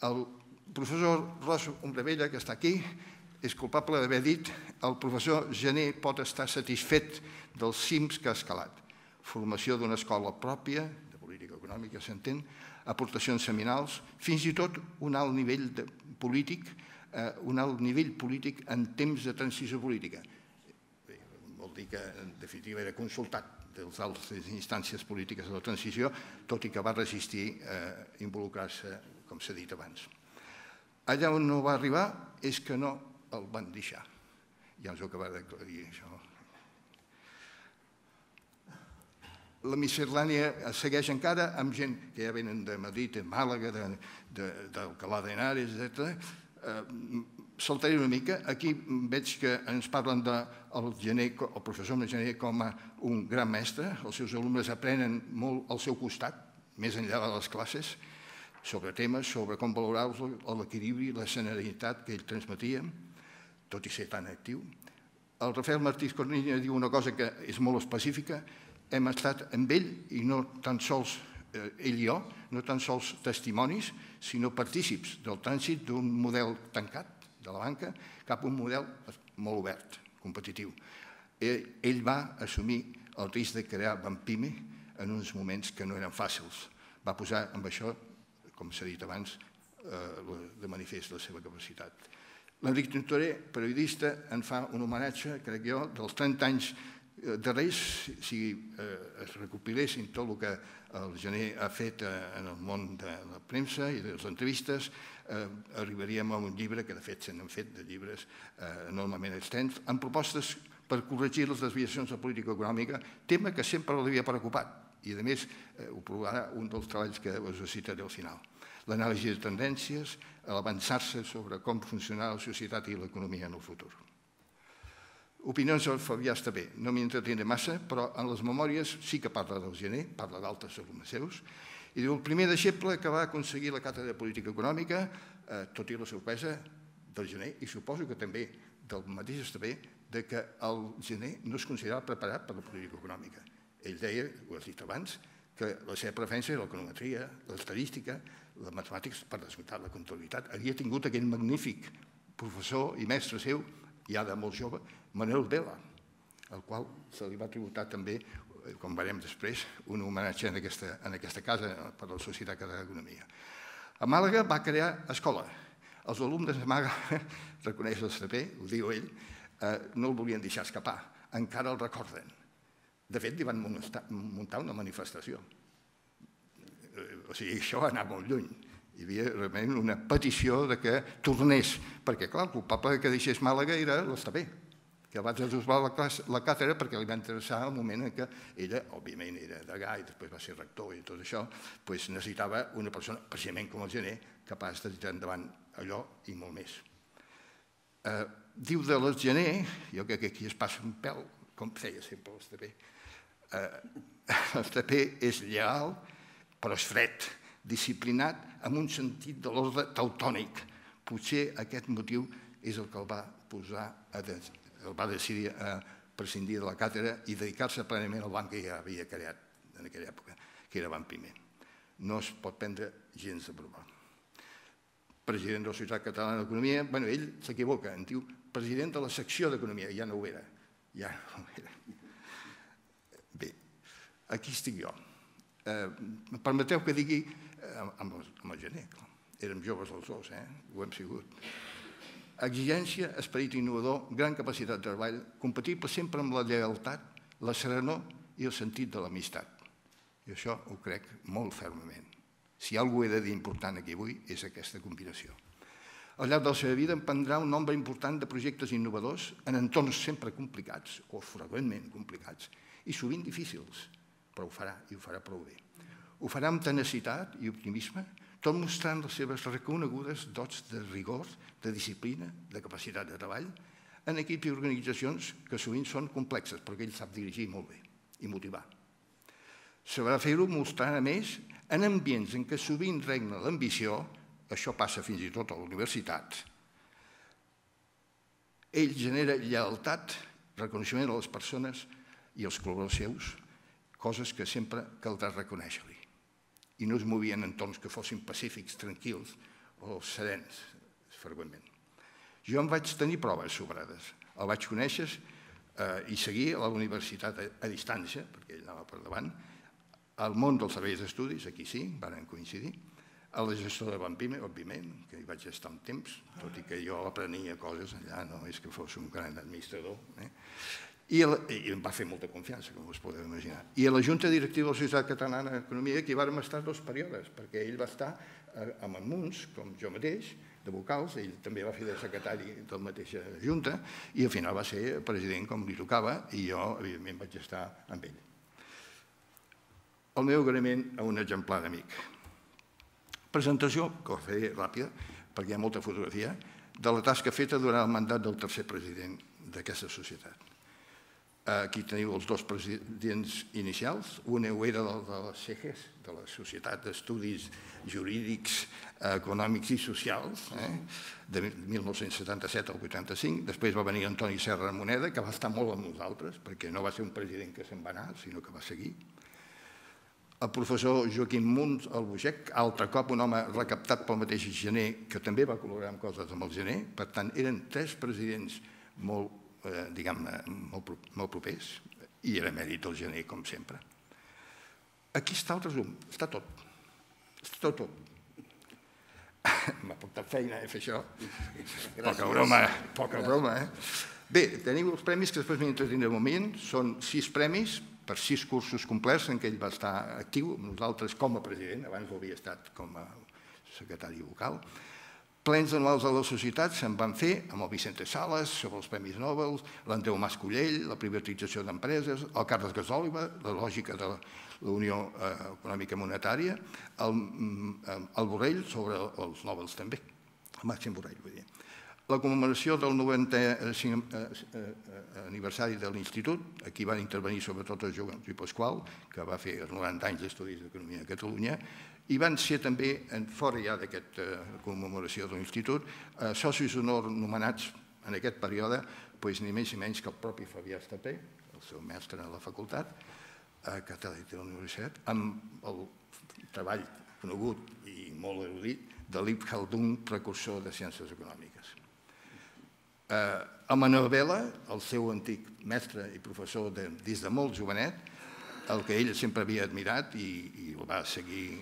Speaker 5: El professor Ros Ombrevella, que està aquí, és culpable d'haver dit el professor Gené pot estar satisfet dels cims que ha escalat. Formació d'una escola pròpia, de política econòmica s'entén, aportacions seminals, fins i tot un alt nivell polític, eh, un alt nivell polític en temps de transició política. Vol dir que, en definitiva, era consultat de les altres instàncies polítiques de la transició, tot i que va resistir eh, involucrar-se, com s'ha dit abans. Allà on no va arribar és que no el van deixar. Ja us ho acaba d'aclarir, això. La miscel·lània segueix encara amb gent que ja venen de Madrid, de Màlaga, d'Alcalà de, de, d'Henares, etc. Eh, saltaré una mica. Aquí veig que ens parlen del de gener, el professor Gené com a un gran mestre. Els seus alumnes aprenen molt al seu costat, més enllà de les classes, sobre temes, sobre com valorar l'equilibri, la serenitat que ell transmetia tot i ser tan actiu. El Rafael Martí Cornilla diu una cosa que és molt específica. Hem estat amb ell, i no tan sols ell i jo, no tan sols testimonis, sinó partícips del trànsit d'un model tancat de la banca cap a un model molt obert, competitiu. Eh, ell va assumir el risc de crear Bampime en uns moments que no eren fàcils. Va posar amb això, com s'ha dit abans, eh, de manifest la seva capacitat. L'Enric Tintoré, periodista, en fa un homenatge, crec jo, dels 30 anys eh, darrers, si eh, es recopilessin tot el que el gener ha fet eh, en el món de la premsa i de les entrevistes, eh, arribaríem a un llibre, que de fet se n'han fet de llibres eh, enormement extens, amb propostes per corregir les desviacions de política econòmica, tema que sempre l'havia preocupat, i a més eh, ho provarà un dels treballs que us citaré al final l'anàlisi de tendències, l'avançar-se sobre com funcionarà la societat i l'economia en el futur. Opinions del Fabià està bé, no m'hi entretindré massa, però en les memòries sí que parla del gener, parla d'altres alumnes seus, i diu el primer deixeble que va aconseguir la càtedra de política econòmica, eh, tot i la sorpresa del gener, i suposo que també del mateix està de que el gener no es considerava preparat per la política econòmica. Ell deia, ho has dit abans, que la seva preferència era l'econometria, l'estadística, la matemàtics, per descomptat, la comptabilitat, havia tingut aquell magnífic professor i mestre seu, ja de molt jove, Manuel Vela, al qual se li va tributar també, eh, com veurem després, un homenatge en aquesta, en aquesta casa per la Societat Catalana d'Economia. A Màlaga va crear escola. Els alumnes de Màlaga, reconeix el CP, ho diu ell, eh, no el volien deixar escapar, encara el recorden. De fet, li van muntar una manifestació o sigui, això va anar molt lluny. Hi havia realment una petició de que tornés, perquè, clar, el culpable que deixés Màlaga era l'Estabé, que va desusvar la, classe, la càtedra perquè li va interessar el moment en què ella, òbviament, era degà i després va ser rector i tot això, doncs necessitava una persona, precisament com el gener, capaç de tirar endavant allò i molt més. Eh, diu de l'Esgener, jo crec que aquí es passa un pèl, com feia sempre l'Estapé, eh, l'Estapé és lleal, però és fred, disciplinat, amb un sentit de l'ordre teutònic. Potser aquest motiu és el que el va posar a el va decidir a prescindir de la càtedra i dedicar-se plenament al banc que ja havia creat en aquella època, que era Banc Piment. No es pot prendre gens de broma. President de la Societat Catalana d'Economia, bueno, ell s'equivoca, en diu president de la secció d'Economia, ja no ho era. Ja no ho era. Bé, aquí estic jo. Eh, permeteu que digui, amb, el, amb el gener, clar. érem joves els dos, eh? ho hem sigut. Exigència, esperit innovador, gran capacitat de treball, compatible sempre amb la lleialtat, la serenor i el sentit de l'amistat. I això ho crec molt fermament. Si algú he de dir important aquí avui és aquesta combinació. Al llarg de la seva vida emprendrà un nombre important de projectes innovadors en entorns sempre complicats o freqüentment complicats i sovint difícils, però ho farà i ho farà prou bé. Ho farà amb tenacitat i optimisme, tot mostrant les seves reconegudes dots de rigor, de disciplina, de capacitat de treball, en equips i organitzacions que sovint són complexes, perquè ell sap dirigir molt bé i motivar. Sabrà fer-ho mostrant, a més, en ambients en què sovint regna l'ambició, això passa fins i tot a la universitat, ell genera lleialtat, reconeixement a les persones i als col·laboradors seus, coses que sempre caldrà reconèixer-li. I no es movien en tons que fossin pacífics, tranquils o serens, freqüentment. Jo em vaig tenir proves sobrades. El vaig conèixer eh, i seguir a la universitat a, a distància, perquè ell anava per davant, al món dels serveis d'estudis, aquí sí, varen coincidir, a la gestora de Bampime, òbviament, que hi vaig estar un temps, tot i que jo aprenia coses allà, no és que fos un gran administrador. Eh? I, I em va fer molta confiança, com us podeu imaginar. I a la Junta Directiva de la Societat Catalana d'Economia, que hi vàrem estar dos períodes, perquè ell va estar eh, amb en Munts, com jo mateix, de vocals, ell també va fer de secretari de la mateixa Junta, i al final va ser president com li tocava, i jo, evidentment, vaig estar amb ell. El meu agraïment a un exemplar d'amic. Presentació, que ho faré ràpida, perquè hi ha molta fotografia, de la tasca feta durant el mandat del tercer president d'aquesta societat. Aquí teniu els dos presidents inicials. Un ho era de, les CEGES, de la Societat d'Estudis Jurídics, Econòmics i Socials, eh? de 1977 al 85. Després va venir Antoni Serra Moneda, que va estar molt amb nosaltres, perquè no va ser un president que se'n va anar, sinó que va seguir. El professor Joaquim Munt, el Bugec, altre cop un home recaptat pel mateix gener, que també va col·laborar amb coses amb el gener. Per tant, eren tres presidents molt eh, diguem-ne, molt, molt propers, i era mèrit del gener, com sempre. Aquí està el resum, està tot. Està tot, tot. M'ha portat feina, eh, fer això. Gràcies. Poca broma, poca broma, eh? Bé, teniu els premis que després m'hi entretindré un moment. Són sis premis per sis cursos complets en què ell va estar actiu, nosaltres com a president, abans ho havia estat com a secretari vocal. Plens anuals de la societat se'n van fer amb el Vicente Sales sobre els Premis Nobel, l'Andreu Mascollell, la privatització d'empreses, el Carles Gasòliva, la lògica de la Unió eh, Econòmica Monetària, el, mm, el Borrell sobre els Nobels també, el Màxim Borrell, vull dir. La commemoració del 90 aniversari de l'Institut, aquí van intervenir sobretot el Joan Pasqual, que va fer 90 anys d'estudis d'economia a Catalunya, i van ser també, fora ja d'aquesta eh, commemoració de l'Institut, eh, socis d'honor nomenats en aquest període doncs, ni més ni menys que el propi Fabià Estapé, el seu mestre a la facultat, a catedràtic de la Universitat, amb el treball conegut i molt erudit de Lip Khaldun, precursor de ciències econòmiques. Eh, a Vela, el seu antic mestre i professor de, des de molt jovenet, el que ell sempre havia admirat i, i el va seguir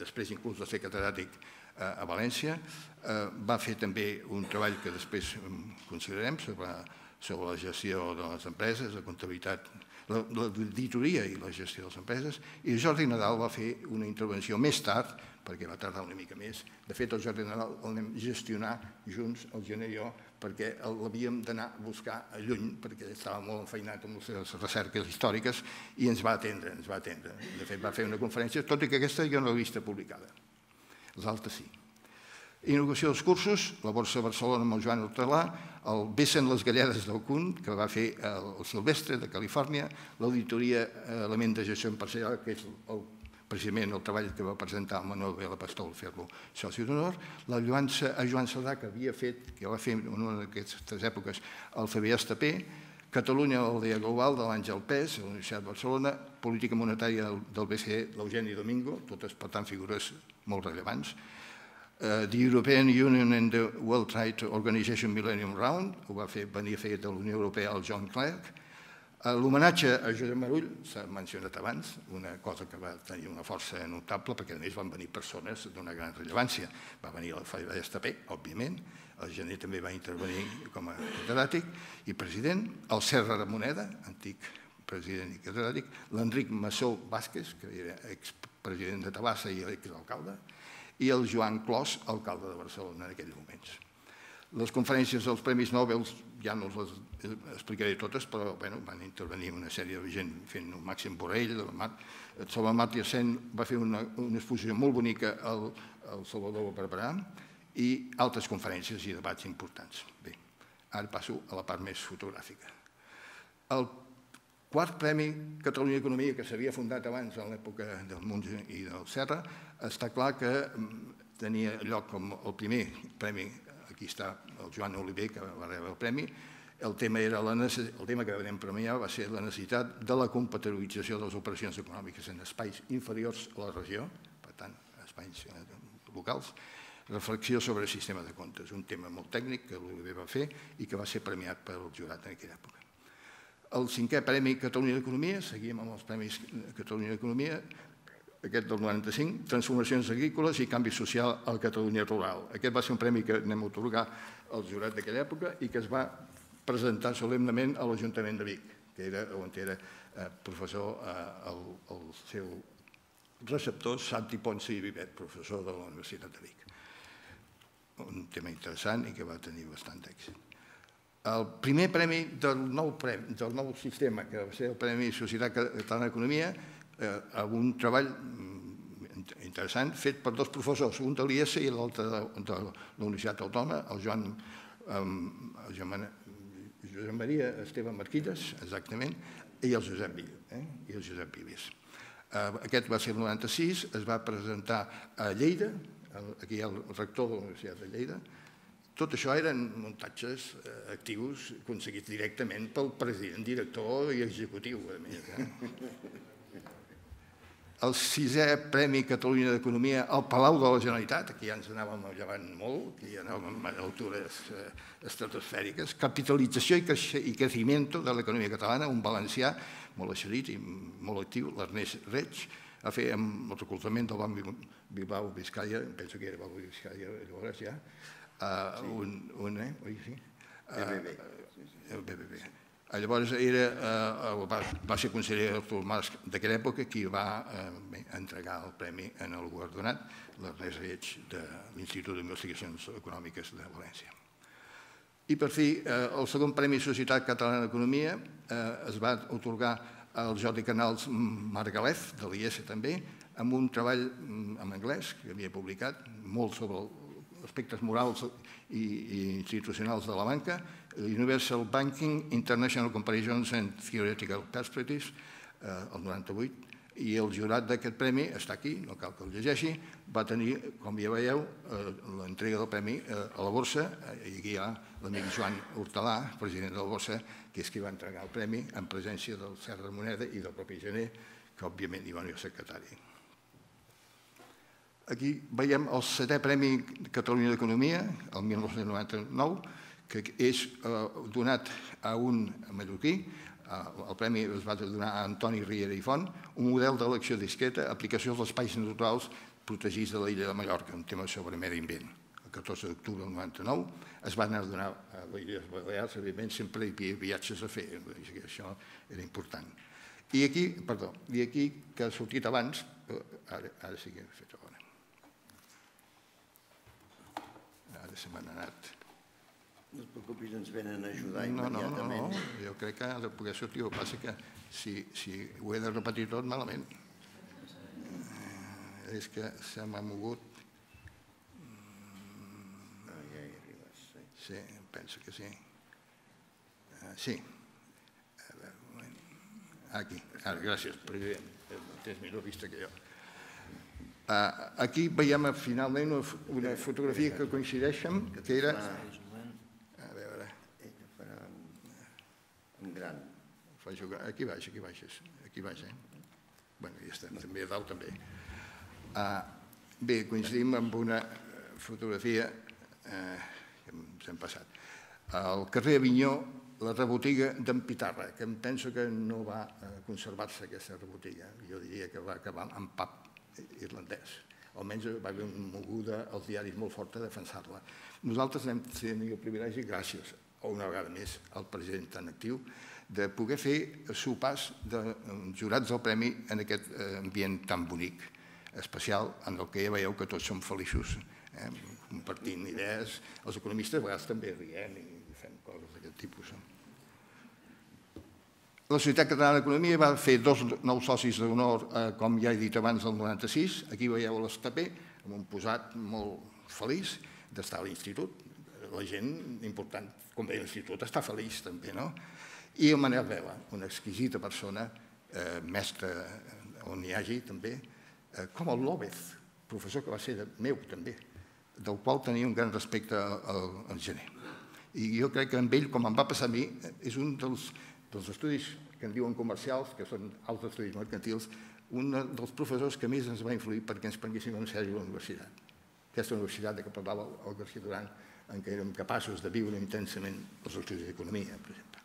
Speaker 5: després inclús de ser catedràtic eh, a València, eh, va fer també un treball que després considerem sobre, sobre la gestió de les empreses, la comptabilitat, l'auditoria i la gestió de les empreses, i Jordi Nadal va fer una intervenció més tard, perquè va tardar una mica més. De fet, el Jordi Nadal el anem gestionar junts, el gener i jo, perquè l'havíem d'anar a buscar a lluny, perquè estava molt enfeinat amb les recerques històriques, i ens va atendre, ens va atendre. De fet, va fer una conferència, tot i que aquesta jo no l'he vista publicada. Els altres sí. Inauguració dels cursos, la Borsa de Barcelona amb el Joan Hortelà, el Bessen les Galledes del CUN, que va fer el Silvestre de Califòrnia, l'auditoria eh, Element de Gestió Empresarial, que és el precisament el treball que va presentar el Manuel Vela Pastol, fer-lo soci d'honor, la lluança a Joan Sardà, que havia fet, que va fer en una d'aquestes èpoques, el Fabià Estapé, Catalunya, l'aldea global de l'Àngel Pes, a la Universitat de Barcelona, política monetària del BCE, l'Eugeni Domingo, totes, per tant, figures molt rellevants, Uh, the European Union and the World Trade Organization Millennium Round, ho va fer, venir a fer de la Unió Europea el John Clark, Eh, l'homenatge a Josep Marull s'ha mencionat abans, una cosa que va tenir una força notable perquè a més van venir persones d'una gran rellevància. Va venir el Fabià Estapé, òbviament, el gener també va intervenir com a catedràtic i president, el Serra de Moneda, antic president i catedràtic, l'Enric Massó Vázquez, que era expresident de Tabassa i exalcalde, i el Joan Clos, alcalde de Barcelona en aquells moments. Les conferències dels Premis Nobel ja no les explicaré totes, però bueno, van intervenir una sèrie de gent fent un Màxim Borrell, el Salvador Sen va fer una, una exposició molt bonica al, al Salvador Barberà i altres conferències i debats importants. Bé, ara passo a la part més fotogràfica. El Quart Premi Catalunya Economia, que s'havia fundat abans en l'època del Monge i del Serra, està clar que mm, tenia lloc com el primer premi, aquí està el Joan Oliver, que va rebre el premi, el tema, era la el tema que vam premiar va ser la necessitat de la compatibilització de les operacions econòmiques en espais inferiors a la regió, per tant, espais eh, locals, reflexió sobre el sistema de comptes, un tema molt tècnic que l'Oliver va fer i que va ser premiat pel jurat en aquella època. El cinquè Premi Catalunya d'Economia, seguim amb els Premis Catalunya d'Economia, aquest del 95, Transformacions Agrícoles i Canvi Social a la Catalunya Rural. Aquest va ser un premi que anem a otorgar al jurat d'aquella època i que es va presentar solemnament a l'Ajuntament de Vic, que era on era eh, professor eh, el, seu receptor, Santi Ponce i Vivet, professor de la Universitat de Vic. Un tema interessant i que va tenir bastant èxit. El primer premi del nou, del nou sistema, que va ser el Premi Societat Catalana d'Economia, eh, un treball mm, interessant fet per dos professors, un de l'IES i l'altre de, de la Universitat Autònoma, el Joan, el Joan, Josep Maria Esteve Marquilles, exactament, i el Josep Vill, eh? i el Josep Vives. Eh, aquest va ser el 96, es va presentar a Lleida, aquí hi ha el rector de la Universitat de Lleida, tot això eren muntatges eh, actius aconseguits directament pel president, director i executiu, a més. Eh? El sisè Premi Catalunya d'Economia al Palau de la Generalitat, aquí ja ens anàvem llevant molt, aquí ja anàvem a altures eh, estratosfèriques, capitalització i, creixement de l'economia catalana, un valencià molt eixerit i molt actiu, l'Ernest Reig, a fer amb el recolzament del Banc Bilbao Vizcaya, penso que era Bilbao Vizcaya llavors ja, uh, un, un, eh? Oi, sí? BBB. Uh, el BBB. Llavors era, uh, va, va ser conseller Artur Mas d'aquella època qui va bé, entregar el premi en el guardonat, l'Ernest Reig de l'Institut d'Investigacions Econòmiques de València. I per fi, eh, el segon Premi Societat Catalana d'Economia eh, es va otorgar al Jordi Canals Margalef, de l'IES també, amb un treball mm, en anglès que havia publicat, molt sobre aspectes morals i, i institucionals de la banca, Universal Banking, International Comparisons and Theoretical Perspectives, eh, el 98, i el jurat d'aquest premi està aquí, no cal que el llegeixi, va tenir, com ja veieu, eh, l'entrega del premi eh, a la borsa, i aquí hi ha l'amic Joan Hortalà, president de la borsa, que és qui va entregar el premi en presència del Serra Moneda i del propi Gener, que òbviament hi va ser secretari. Aquí veiem el setè Premi Catalunya d'Economia, el 1999, que és eh, donat a un mallorquí, eh, el premi es va donar a Antoni Riera i Font, un model d'elecció discreta, aplicació als espais naturals protegits de l'illa de Mallorca, un tema sobre medi ambient. El 14 d'octubre del 99 es va anar a donar a l'illa de Balears, evidentment sempre hi havia viatges a fer, això era important. I aquí, perdó, i aquí que ha sortit abans, eh, ara, ara sí que he fet se m'han anat.
Speaker 2: No es preocupis, ens venen a ajudar immediatament.
Speaker 5: No, no, no, jo crec que de poder sortir. El que passa que si, si ho he de repetir tot, malament. Eh, és que se m'ha mogut...
Speaker 2: No, ja hi arribes. Sí,
Speaker 5: sí penso que sí. Uh, sí. Aquí. Ara, gràcies, president. Tens millor vista que jo. Uh, aquí veiem finalment una, una fotografia que coincideixen, que era... A veure...
Speaker 2: Gran.
Speaker 5: Aquí baix, aquí baix, aquí baix, eh? Bueno, ja està, també a dalt també. Uh, bé, coincidim amb una fotografia eh, que ens hem passat. Al carrer Avinyó, la rebotiga d'en Pitarra, que em penso que no va conservar-se aquesta rebotiga. Jo diria que va acabar amb pap irlandès. Almenys va haver una moguda als diaris molt forta a defensar-la. Nosaltres hem tenir el privilegi, gràcies a una vegada més al president tan actiu, de poder fer sopars de jurats del premi en aquest eh, ambient tan bonic, especial, en el que ja veieu que tots som feliços, eh, compartint idees. Els economistes a vegades també riem i fem coses d'aquest tipus. Eh? La Societat Catalana d'Economia va fer dos nous socis d'honor, eh, com ja he dit abans, del 96. Aquí veieu l'estapé, amb un posat molt feliç d'estar a l'institut. La gent important, com veia l'institut, està feliç també, no? I el Manel Vela, una exquisita persona, eh, mestre on hi hagi també, eh, com el López, professor que va ser meu també, del qual tenia un gran respecte al, al gener. I jo crec que amb ell, com em va passar a mi, és un dels, dels estudis que en diuen comercials, que són alts estudis mercantils, un dels professors que més ens va influir perquè ens prenguéssim en sèrio la universitat. Aquesta universitat de què parlava el García Duran, en què érem capaços de viure intensament els estudis d'economia, per exemple.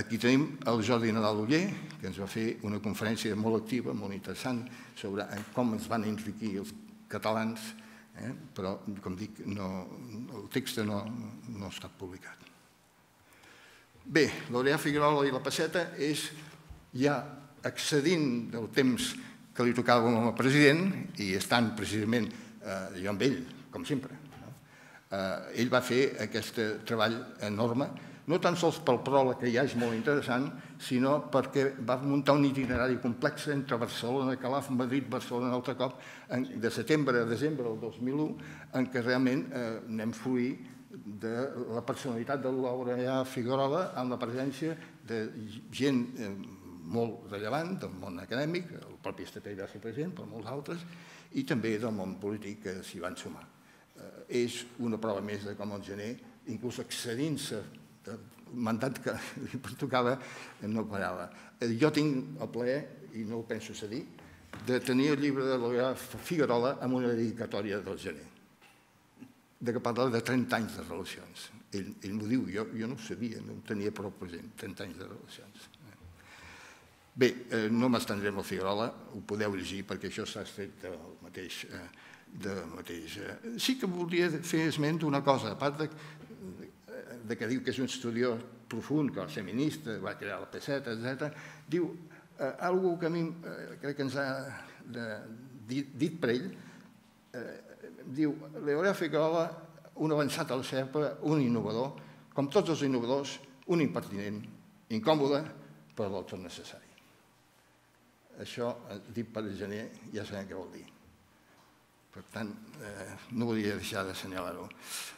Speaker 5: Aquí tenim el Jordi Nadal Uller, que ens va fer una conferència molt activa, molt interessant, sobre com ens van enriquir els catalans, eh? però, com dic, no, el text no, no ha estat publicat. Bé, l'Oreà Figuerola i la Passeta és ja accedint del temps que li tocava com a president i estant precisament eh, jo amb ell, com sempre. Eh, ell va fer aquest treball enorme no tan sols pel pròleg que ja és molt interessant, sinó perquè va muntar un itinerari complex entre Barcelona, Calaf, Madrid, Barcelona un altre cop, de setembre a desembre del 2001, en què realment eh, anem fluir de la personalitat de Laura Figuerola amb la presència de gent eh, molt rellevant del món acadèmic, el propi Estapell va ser present, però molts altres, i també del món polític que s'hi van sumar. Eh, és una prova més de com el gener, inclús excedint-se el mandat que li pertocava no parava. Eh, jo tinc el plaer, i no ho penso cedir, de tenir el llibre de la Figuerola amb una dedicatòria del gener, de que parla de 30 anys de relacions. Ell, ell m'ho diu, jo, jo no ho sabia, no ho tenia prou present, 30 anys de relacions. Bé, eh, no m'estendré amb el Figuerola, ho podeu llegir perquè això s'ha escrit del mateix... Eh, del mateix. Sí que volia fer esment d'una cosa, a part de de que diu que és un estudiós profund, que va ser ministre, va crear la P7, etc. diu eh, algo que a mi eh, crec que ens ha de, dit, dit per ell, eh, diu, Leonel Figuerola, un avançat a la un innovador, com tots els innovadors, un impertinent, incòmode, però del tot necessari. Això, eh, dit per gener, ja sabem què vol dir. Per tant, eh, no volia deixar d'assenyalar-ho.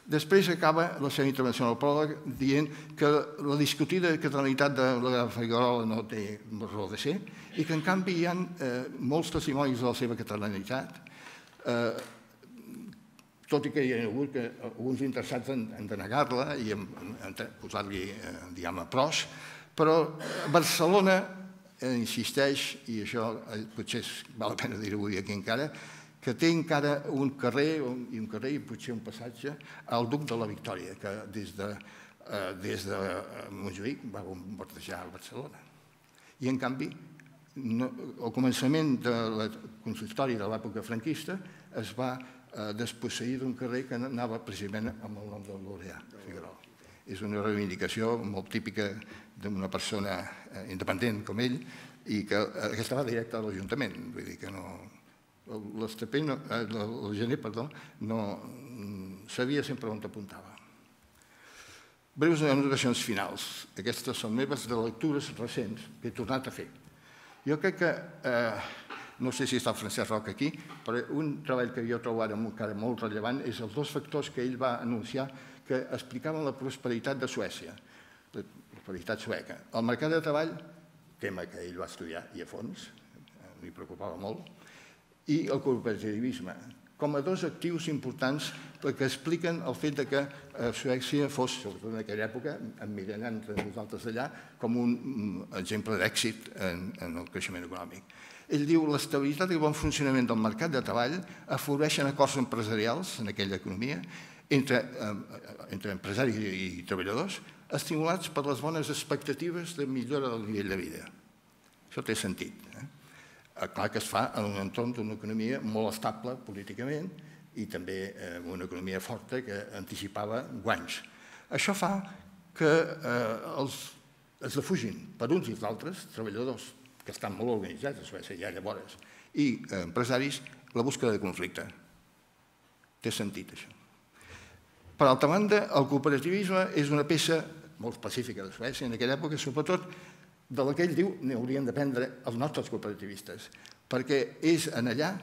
Speaker 5: Després acaba la seva intervenció en el pròleg dient que la discutida catalanitat de la Figuerola no té raó de ser i que, en canvi, hi ha eh, molts testimonis de la seva catalanitat, eh, tot i que hi ha hagut que alguns interessats en, en denegar-la i en, en posar-li, eh, diguem, pros, però Barcelona eh, insisteix, i això eh, potser val la pena dir-ho avui aquí encara, que té encara un carrer, i un carrer i potser un passatge, al Duc de la Victòria, que des de, eh, des de eh, Montjuïc va bombardejar a Barcelona. I, en canvi, no, al començament de la consistori de l'època franquista es va eh, desposseir d'un carrer que anava precisament amb el nom de l'Oreà, Figueroa. És una reivindicació molt típica d'una persona eh, independent com ell i que, eh, que estava directa a l'Ajuntament, vull dir que no, l'Estapell, no, eh, el gener, perdó, no sabia sempre on t'apuntava. Breus anotacions finals. Aquestes són meves de lectures recents que he tornat a fer. Jo crec que, eh, no sé si està el Francesc Roc aquí, però un treball que jo trobo ara encara molt rellevant és els dos factors que ell va anunciar que explicaven la prosperitat de Suècia, la prosperitat sueca. El mercat de treball, tema que ell va estudiar i a fons, eh, li preocupava molt, i el cooperativisme, com a dos actius importants perquè expliquen el fet de que eh, Suècia fos, sobretot en aquella època, emmirallant entre nosaltres allà, com un mm, exemple d'èxit en, en el creixement econòmic. Ell diu l'estabilitat i el bon funcionament del mercat de treball afavoreixen acords empresarials en aquella economia entre, eh, entre empresaris i treballadors, estimulats per les bones expectatives de millora del nivell de vida. Això té sentit. Eh? Eh, clar que es fa en un entorn d'una economia molt estable políticament i també eh, una economia forta que anticipava guanys. Això fa que eh, els, es defugin per uns i els altres, treballadors que estan molt organitzats a Suècia ja llavors, i eh, empresaris, la búsqueda de conflicte. Té sentit, això. Per altra banda, el cooperativisme és una peça molt específica de Suècia en aquella època, sobretot de la que ell diu n'haurien d'aprendre els nostres cooperativistes, perquè és en allà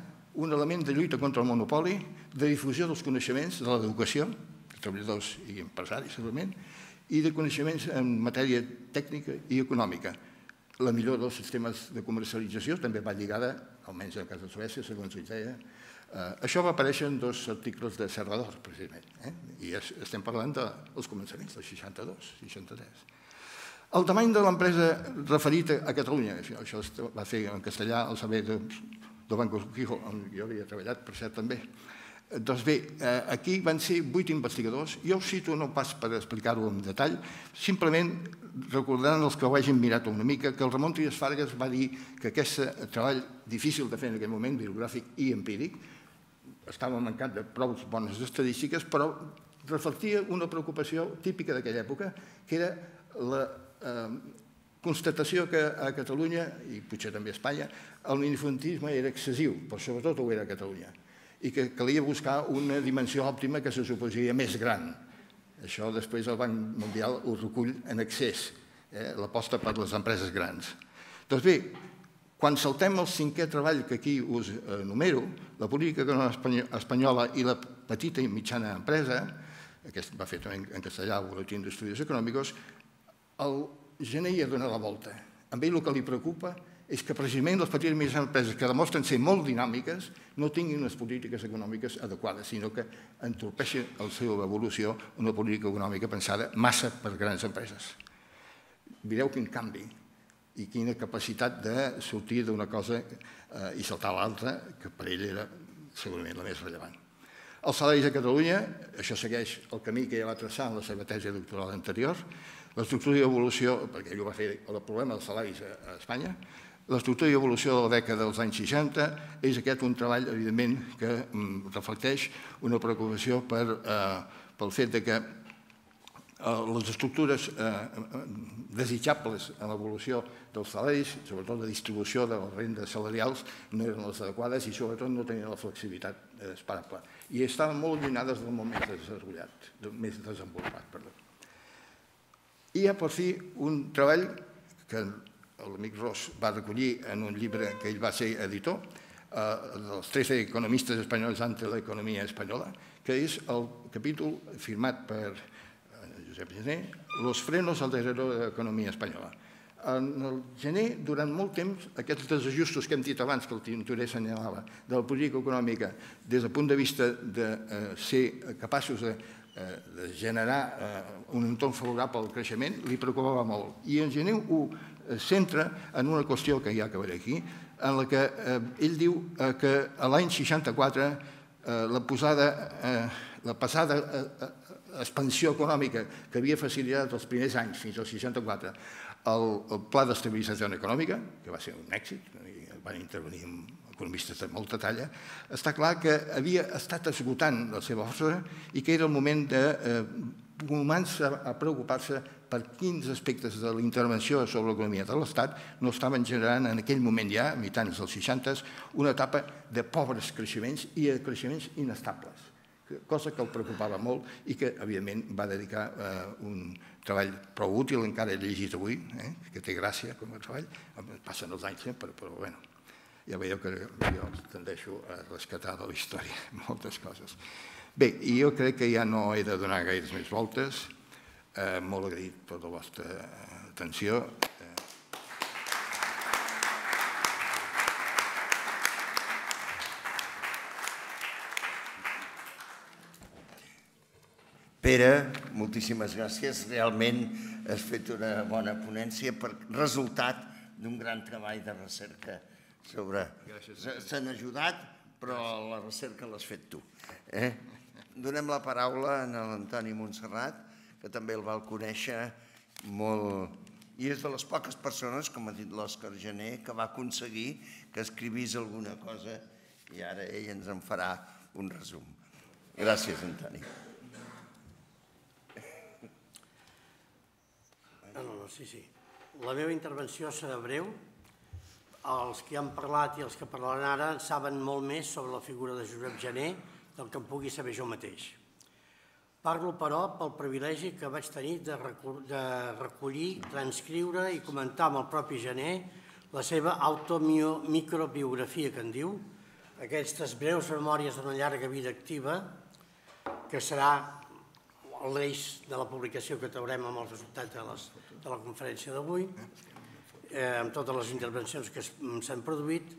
Speaker 5: un element de lluita contra el monopoli, de difusió dels coneixements, de l'educació, de treballadors i empresaris, segurament, i de coneixements en matèria tècnica i econòmica. La millora dels sistemes de comercialització també va lligada, almenys en el cas de Suècia, segons ells deia. Eh, això va aparèixer en dos articles de Serrador, precisament, eh? i es, estem parlant dels començaments, del 62, 63. El tamany de l'empresa referit a Catalunya, això, això va fer en castellà el servei de, de Banco Quijo, on jo havia treballat, per cert, també, doncs bé, eh, aquí van ser vuit investigadors. Jo us cito no pas per explicar-ho en detall, simplement recordant els que ho hagin mirat una mica, que el Ramon Trias Fargas va dir que aquest treball difícil de fer en aquell moment, bibliogràfic i empíric, estava mancat de prou bones estadístiques, però reflectia una preocupació típica d'aquella època, que era la constatació que a Catalunya, i potser també a Espanya, el minifuntisme era excessiu, però sobretot ho era a Catalunya i que calia buscar una dimensió òptima que se suposaria més gran. Això després el Banc Mundial ho recull en excés, eh, l'aposta per les empreses grans. Doncs bé, quan saltem el cinquè treball que aquí us enumero, la política espanyola i la petita i mitjana empresa, aquest va fer també en castellà, el Boletín d'Estudis Econòmics, el gener hi ha donat la volta. A ell el que li preocupa és que precisament les petites i mitjanes empreses que demostren ser molt dinàmiques no tinguin unes polítiques econòmiques adequades, sinó que entorpeixen la seva evolució una política econòmica pensada massa per grans empreses. Mireu quin canvi i quina capacitat de sortir d'una cosa eh, i saltar a l'altra, que per ell era segurament la més rellevant. Els salaris a Catalunya, això segueix el camí que ja va traçar en la seva tesi doctoral anterior, l'estructura i evolució, perquè ell ho va fer el problema dels salaris a, Espanya, L'estructura i evolució de la dècada dels anys 60 és aquest un treball, evidentment, que mm, reflecteix una preocupació per, eh, pel fet de que eh, les estructures eh, desitjables en l'evolució dels salaris, sobretot la distribució de les rendes salarials, no eren les adequades i sobretot no tenien la flexibilitat esperable. I estaven molt allunyades del món més desenvolupat, més desenvolupat. Perdó. I ha per fi un treball que l'amic Ross va recollir en un llibre que ell va ser editor, eh, dels 13 economistes espanyols ante l'economia espanyola, que és el capítol firmat per eh, Josep Gené, Los frenos al derrero de l'economia espanyola. En el gener, durant molt temps, aquests desajustos que hem dit abans, que el Tintorer assenyalava, de la política econòmica, des del punt de vista de eh, ser capaços de, de generar eh, un entorn favorable al creixement, li preocupava molt. I en gener 1 centra en una qüestió que ja acabaré aquí, en la que eh, ell diu eh, que l'any 64 eh, la posada, eh, la passada eh, eh, expansió econòmica que havia facilitat els primers anys, fins al 64, el, el Pla d'Estabilització Econòmica, que va ser un èxit, van intervenir economistes de molta talla, està clar que havia estat esgotant la seva força i que era el moment de eh, començar a preocupar-se per quins aspectes de la intervenció sobre l'economia de l'Estat no estaven generant en aquell moment ja, a mitjans dels 60, una etapa de pobres creixements i de creixements inestables, cosa que el preocupava molt i que, evidentment, va dedicar eh, un treball prou útil, encara he llegit avui, eh, que té gràcia com a treball, passen els anys sempre, però bueno, ja veieu que jo tendeixo a rescatar de la història moltes coses. Bé, i jo crec que ja no he de donar gaires més voltes, Eh, molt agraït per la vostra atenció.
Speaker 2: Pere, moltíssimes gràcies. Realment has fet una bona ponència per resultat d'un gran treball de recerca sobre... S'han ajudat, però la recerca l'has fet tu. Eh? Donem la paraula a l'Antoni Montserrat, que també el val conèixer molt... I és de les poques persones, com ha dit l'Òscar Gené, que va aconseguir que escrivís alguna cosa i ara ell ens en farà un resum. Gràcies, Antoni.
Speaker 6: No, no, no, sí, sí. La meva intervenció serà breu. Els que han parlat i els que parlaran ara saben molt més sobre la figura de Josep Gené del que em pugui saber jo mateix. Parlo, però, pel privilegi que vaig tenir de, recollir, transcriure i comentar amb el propi Gené la seva automicrobiografia, que en diu, aquestes breus memòries d'una llarga vida activa, que serà l'eix de la publicació que traurem amb els resultats de, de la conferència d'avui, eh, amb totes les intervencions que s'han produït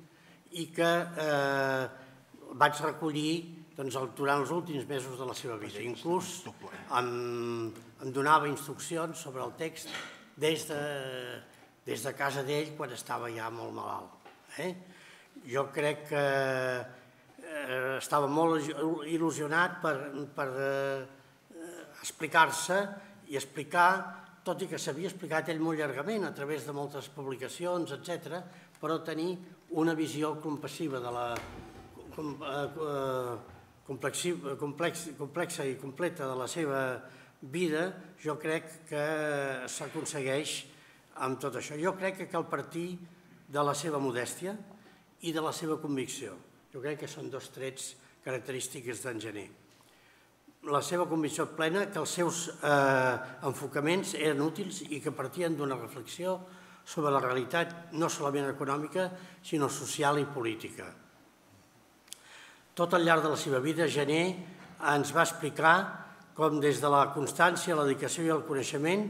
Speaker 6: i que eh, vaig recollir doncs, durant els últims mesos de la seva vida. Inclús em, em donava instruccions sobre el text des de, des de casa d'ell quan estava ja molt malalt. Eh? Jo crec que eh, estava molt il·lusionat per, per eh, explicar-se i explicar, tot i que s'havia explicat ell molt llargament a través de moltes publicacions, etc, però tenir una visió compassiva de la com, eh, eh complex, complexa i completa de la seva vida, jo crec que s'aconsegueix amb tot això. Jo crec que cal partir de la seva modèstia i de la seva convicció. Jo crec que són dos trets característics d'en Gené. La seva convicció plena que els seus eh, enfocaments eren útils i que partien d'una reflexió sobre la realitat no solament econòmica, sinó social i política. Tot al llarg de la seva vida, Gené ens va explicar com des de la constància, la dedicació i el coneixement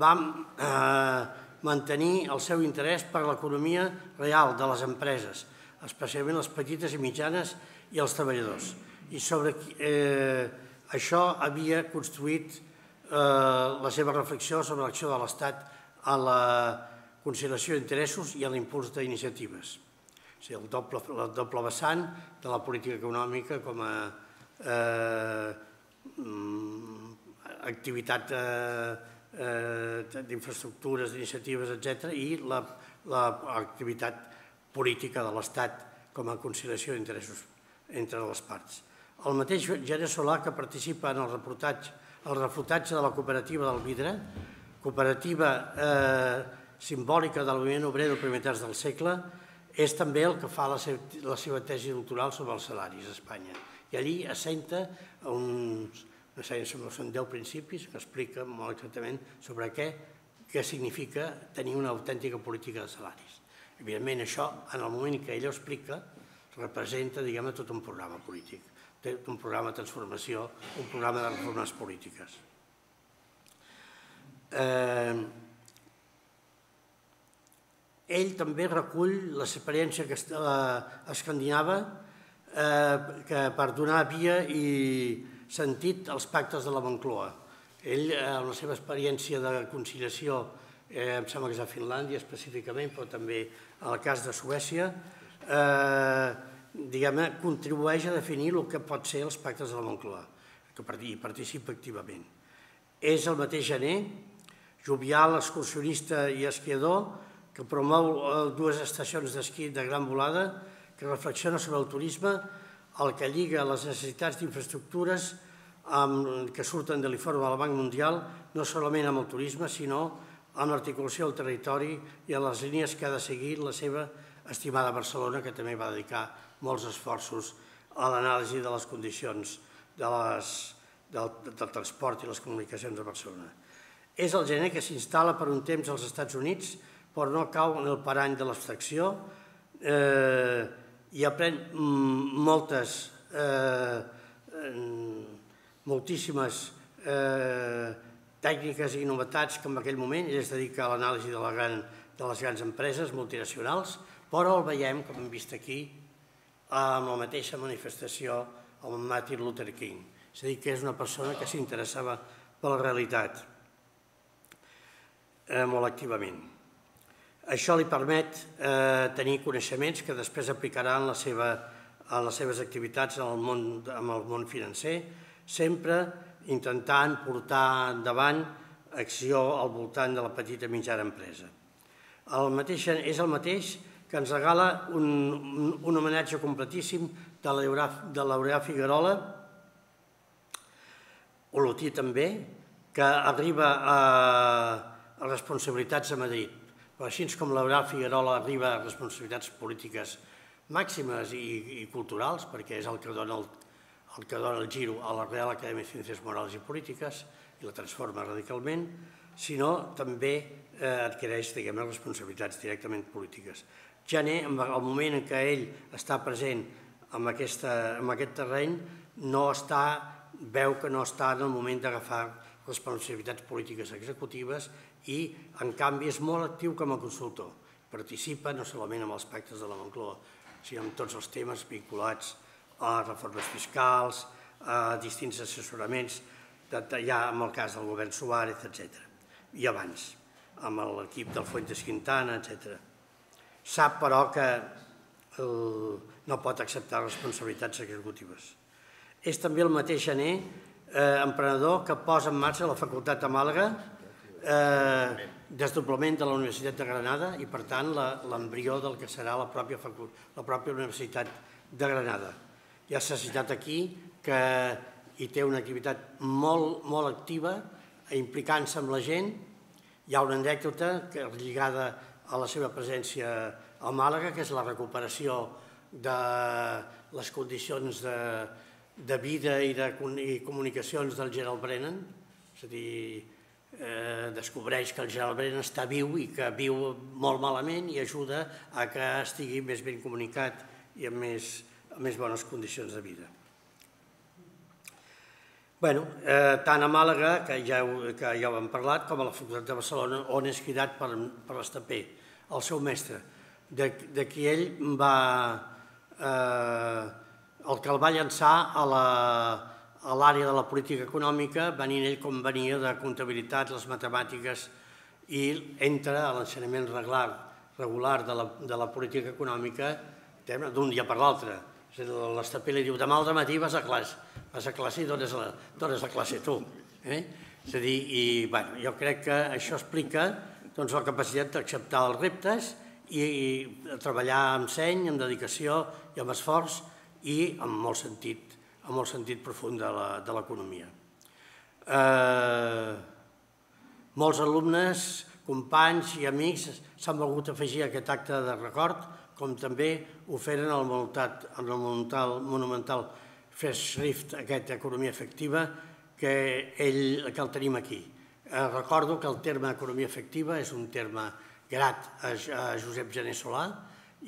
Speaker 6: vam eh, mantenir el seu interès per l'economia real de les empreses, especialment les petites i mitjanes i els treballadors. I sobre eh, això havia construït eh, la seva reflexió sobre l'acció de l'Estat a la conciliació d'interessos i a l'impuls d'iniciatives. O sigui, el doble, el doble vessant de la política econòmica com a eh, mm, activitat eh, eh, d'infraestructures, d'iniciatives, etc. i l'activitat la, política de l'Estat com a conciliació d'interessos entre les parts. El mateix Gere Solà, que participa en el reportatge, el reflotatge de la cooperativa del Vidre, cooperativa eh, simbòlica del moviment obrer del primer terç del segle, és també el que fa la seva, la seva tesi doctoral sobre els salaris a Espanya. I allí assenta uns, no sé, són 10 principis que expliquen molt exactament sobre què, què significa tenir una autèntica política de salaris. Evidentment, això, en el moment que ell ho explica, representa, diguem tot un programa polític, un programa de transformació, un programa de reformes polítiques. Eh, ell també recull l'experiència eh, escandinava eh, que per donar via i sentit als pactes de la Moncloa. Ell, eh, amb la seva experiència de conciliació, eh, em sembla que és a Finlàndia específicament, però també en el cas de Suècia, eh, diguem contribueix a definir el que pot ser els pactes de la Moncloa, que hi participa activament. És el mateix gener, jovial, excursionista i esquiador, que promou eh, dues estacions d'esquí de gran volada, que reflexiona sobre el turisme el que lliga les necessitats d'infraestructures que surten de l'informe de la Banc Mundial, no solament amb el turisme, sinó amb l'articulació del territori i a les línies que ha de seguir la seva estimada Barcelona, que també va dedicar molts esforços a l'anàlisi de les condicions de les, del, del transport i les comunicacions a Barcelona. És el gener que s'instal·la per un temps als Estats Units, però no cau en el parany de l'abstracció, eh, i aprèn moltes, eh, moltíssimes eh, tècniques i novetats que en aquell moment es dedica a l'anàlisi de, la gran, de les grans empreses multinacionals, però el veiem, com hem vist aquí, amb la mateixa manifestació amb Martin Luther King. És a dir, que és una persona que s'interessava per la realitat eh, molt activament. Això li permet eh, tenir coneixements que després aplicarà en, la seva, les seves activitats en el, món, en el món financer, sempre intentant portar endavant acció al voltant de la petita mitjana empresa. Mateix, és el mateix que ens regala un, un homenatge completíssim de l'Aureà Figuerola, Olotí també, que arriba a, a responsabilitats a Madrid però així com l'Aural Figuerola arriba a responsabilitats polítiques màximes i, i culturals, perquè és el que dona el, el que dona el giro a la Real Acadèmia de Ciències Morals i Polítiques i la transforma radicalment, sinó també eh, adquireix diguem, responsabilitats directament polítiques. Jané, en el moment en què ell està present en, aquesta, en aquest terreny, no està veu que no està en el moment d'agafar responsabilitats polítiques executives i, en canvi, és molt actiu com a consultor. Participa no solament amb els pactes de la Moncloa, sinó amb tots els temes vinculats a reformes fiscals, a distints assessoraments, ja amb el cas del govern Suárez, etc. I abans, amb l'equip del Fuentes Quintana, etc. Sap, però, que el, no pot acceptar responsabilitats executives. És també el mateix gener eh, emprenedor que posa en marxa la facultat de Màlaga eh, desdoblament de la Universitat de Granada i, per tant, l'embrió del que serà la pròpia, la pròpia Universitat de Granada. Ja s'ha citat aquí que hi té una activitat molt, molt activa, implicant-se amb la gent. Hi ha una anècdota que, lligada a la seva presència a Màlaga, que és la recuperació de les condicions de, de vida i de i comunicacions del Gerald Brennan, és a dir, eh, descobreix que el Gerald Brennan està viu i que viu molt malament i ajuda a que estigui més ben comunicat i amb més, amb més bones condicions de vida. Bueno, eh, tant a Màlaga, que ja, que ja ho hem parlat, com a la Facultat de Barcelona, on és cridat per, per l'Estapé, el seu mestre, de, de qui ell va... Eh, el que el va llançar a l'àrea de la política econòmica, venint ell com venia de comptabilitat, les matemàtiques, i entra a l'ensenyament regular, regular de, la, de la política econòmica d'un dia per l'altre. L'Estapé li diu, demà al matí vas a classe, vas a classe i dones la, dones la classe tu. Eh? És a dir, i, bueno, jo crec que això explica doncs, la capacitat d'acceptar els reptes i, i treballar amb seny, amb dedicació i amb esforç i amb molt sentit, amb molt sentit profund de l'economia. Eh, molts alumnes, companys i amics s'han volgut afegir a aquest acte de record com també ho feren el monumental, el monumental, monumental Festschrift, aquesta economia efectiva, que, ell, que el tenim aquí. Eh, recordo que el terme economia efectiva és un terme grat a, Josep Gené Solà,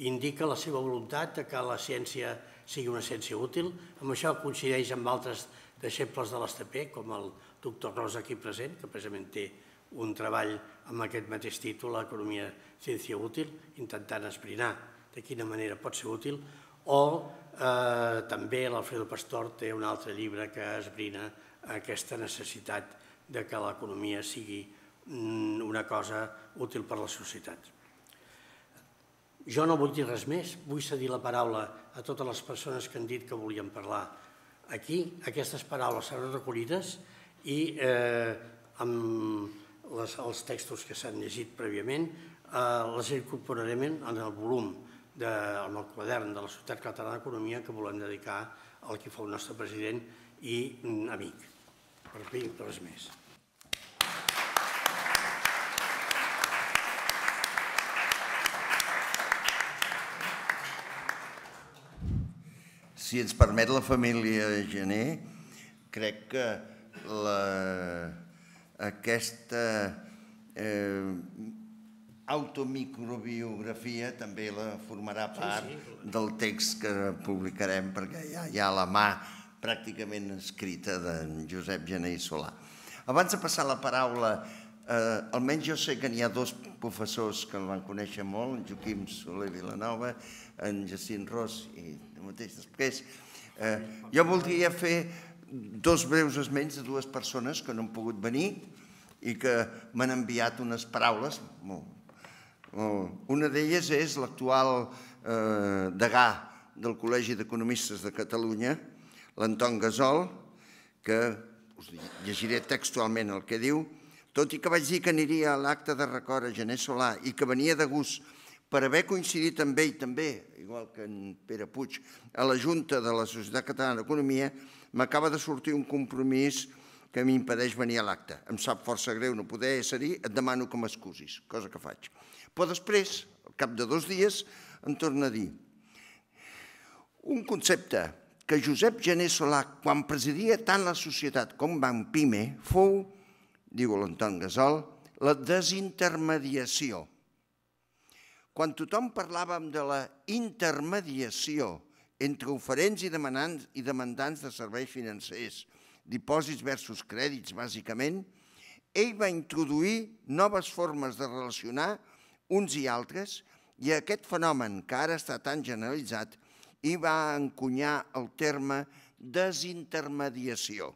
Speaker 6: indica la seva voluntat que la ciència sigui una ciència útil. Amb això coincideix amb altres deixebles de l'Estapé, com el doctor Rosa aquí present, que precisament té un treball amb aquest mateix títol, l'economia ciència útil, intentant esbrinar de quina manera pot ser útil, o eh, també l'Alfredo Pastor té un altre llibre que esbrina aquesta necessitat de que l'economia sigui mm, una cosa útil per a la societat. Jo no vull dir res més, vull cedir la paraula a totes les persones que han dit que volien parlar. Aquí aquestes paraules seran recollides i eh, amb els textos que s'han llegit prèviament eh, les incorporarem en el volum de, en el quadern de la Societat Catalana d'Economia que volem dedicar al que fou el nostre president i mm, amic. Per mi, res més.
Speaker 2: Si ens permet la família Gené, crec que la, aquesta eh, automicrobiografia també la formarà part sí, sí. del text que publicarem perquè ja hi ha la mà pràcticament escrita d'en Josep Gené i Solà. Abans de passar la paraula, eh, almenys jo sé que n'hi ha dos professors que el van conèixer molt, en Joaquim Soler Vilanova, en Jacint Ros i el mateix després. Eh, jo voldria fer dos breus esments de dues persones que no han pogut venir i que m'han enviat unes paraules molt, una d'elles és l'actual eh, degà del Col·legi d'Economistes de Catalunya, l'Anton Gasol, que us llegiré textualment el que diu, tot i que vaig dir que aniria a l'acte de record a Gené Solà i que venia de gust per haver coincidit amb ell també, igual que en Pere Puig, a la Junta de la Societat Catalana d'Economia, m'acaba de sortir un compromís que m'impedeix venir a l'acte. Em sap força greu no poder ser-hi, et demano que m'excusis, cosa que faig. Però després, al cap de dos dies, em torna a dir un concepte que Josep Gené Solà, quan presidia tant la societat com Banc Pime, fou, diu l'Anton Gasol, la desintermediació. Quan tothom parlàvem de la intermediació entre oferents i demandants, i demandants de serveis financers, dipòsits versus crèdits, bàsicament, ell va introduir noves formes de relacionar uns i altres i aquest fenomen, que ara està tan generalitzat, hi va encunyar el terme desintermediació.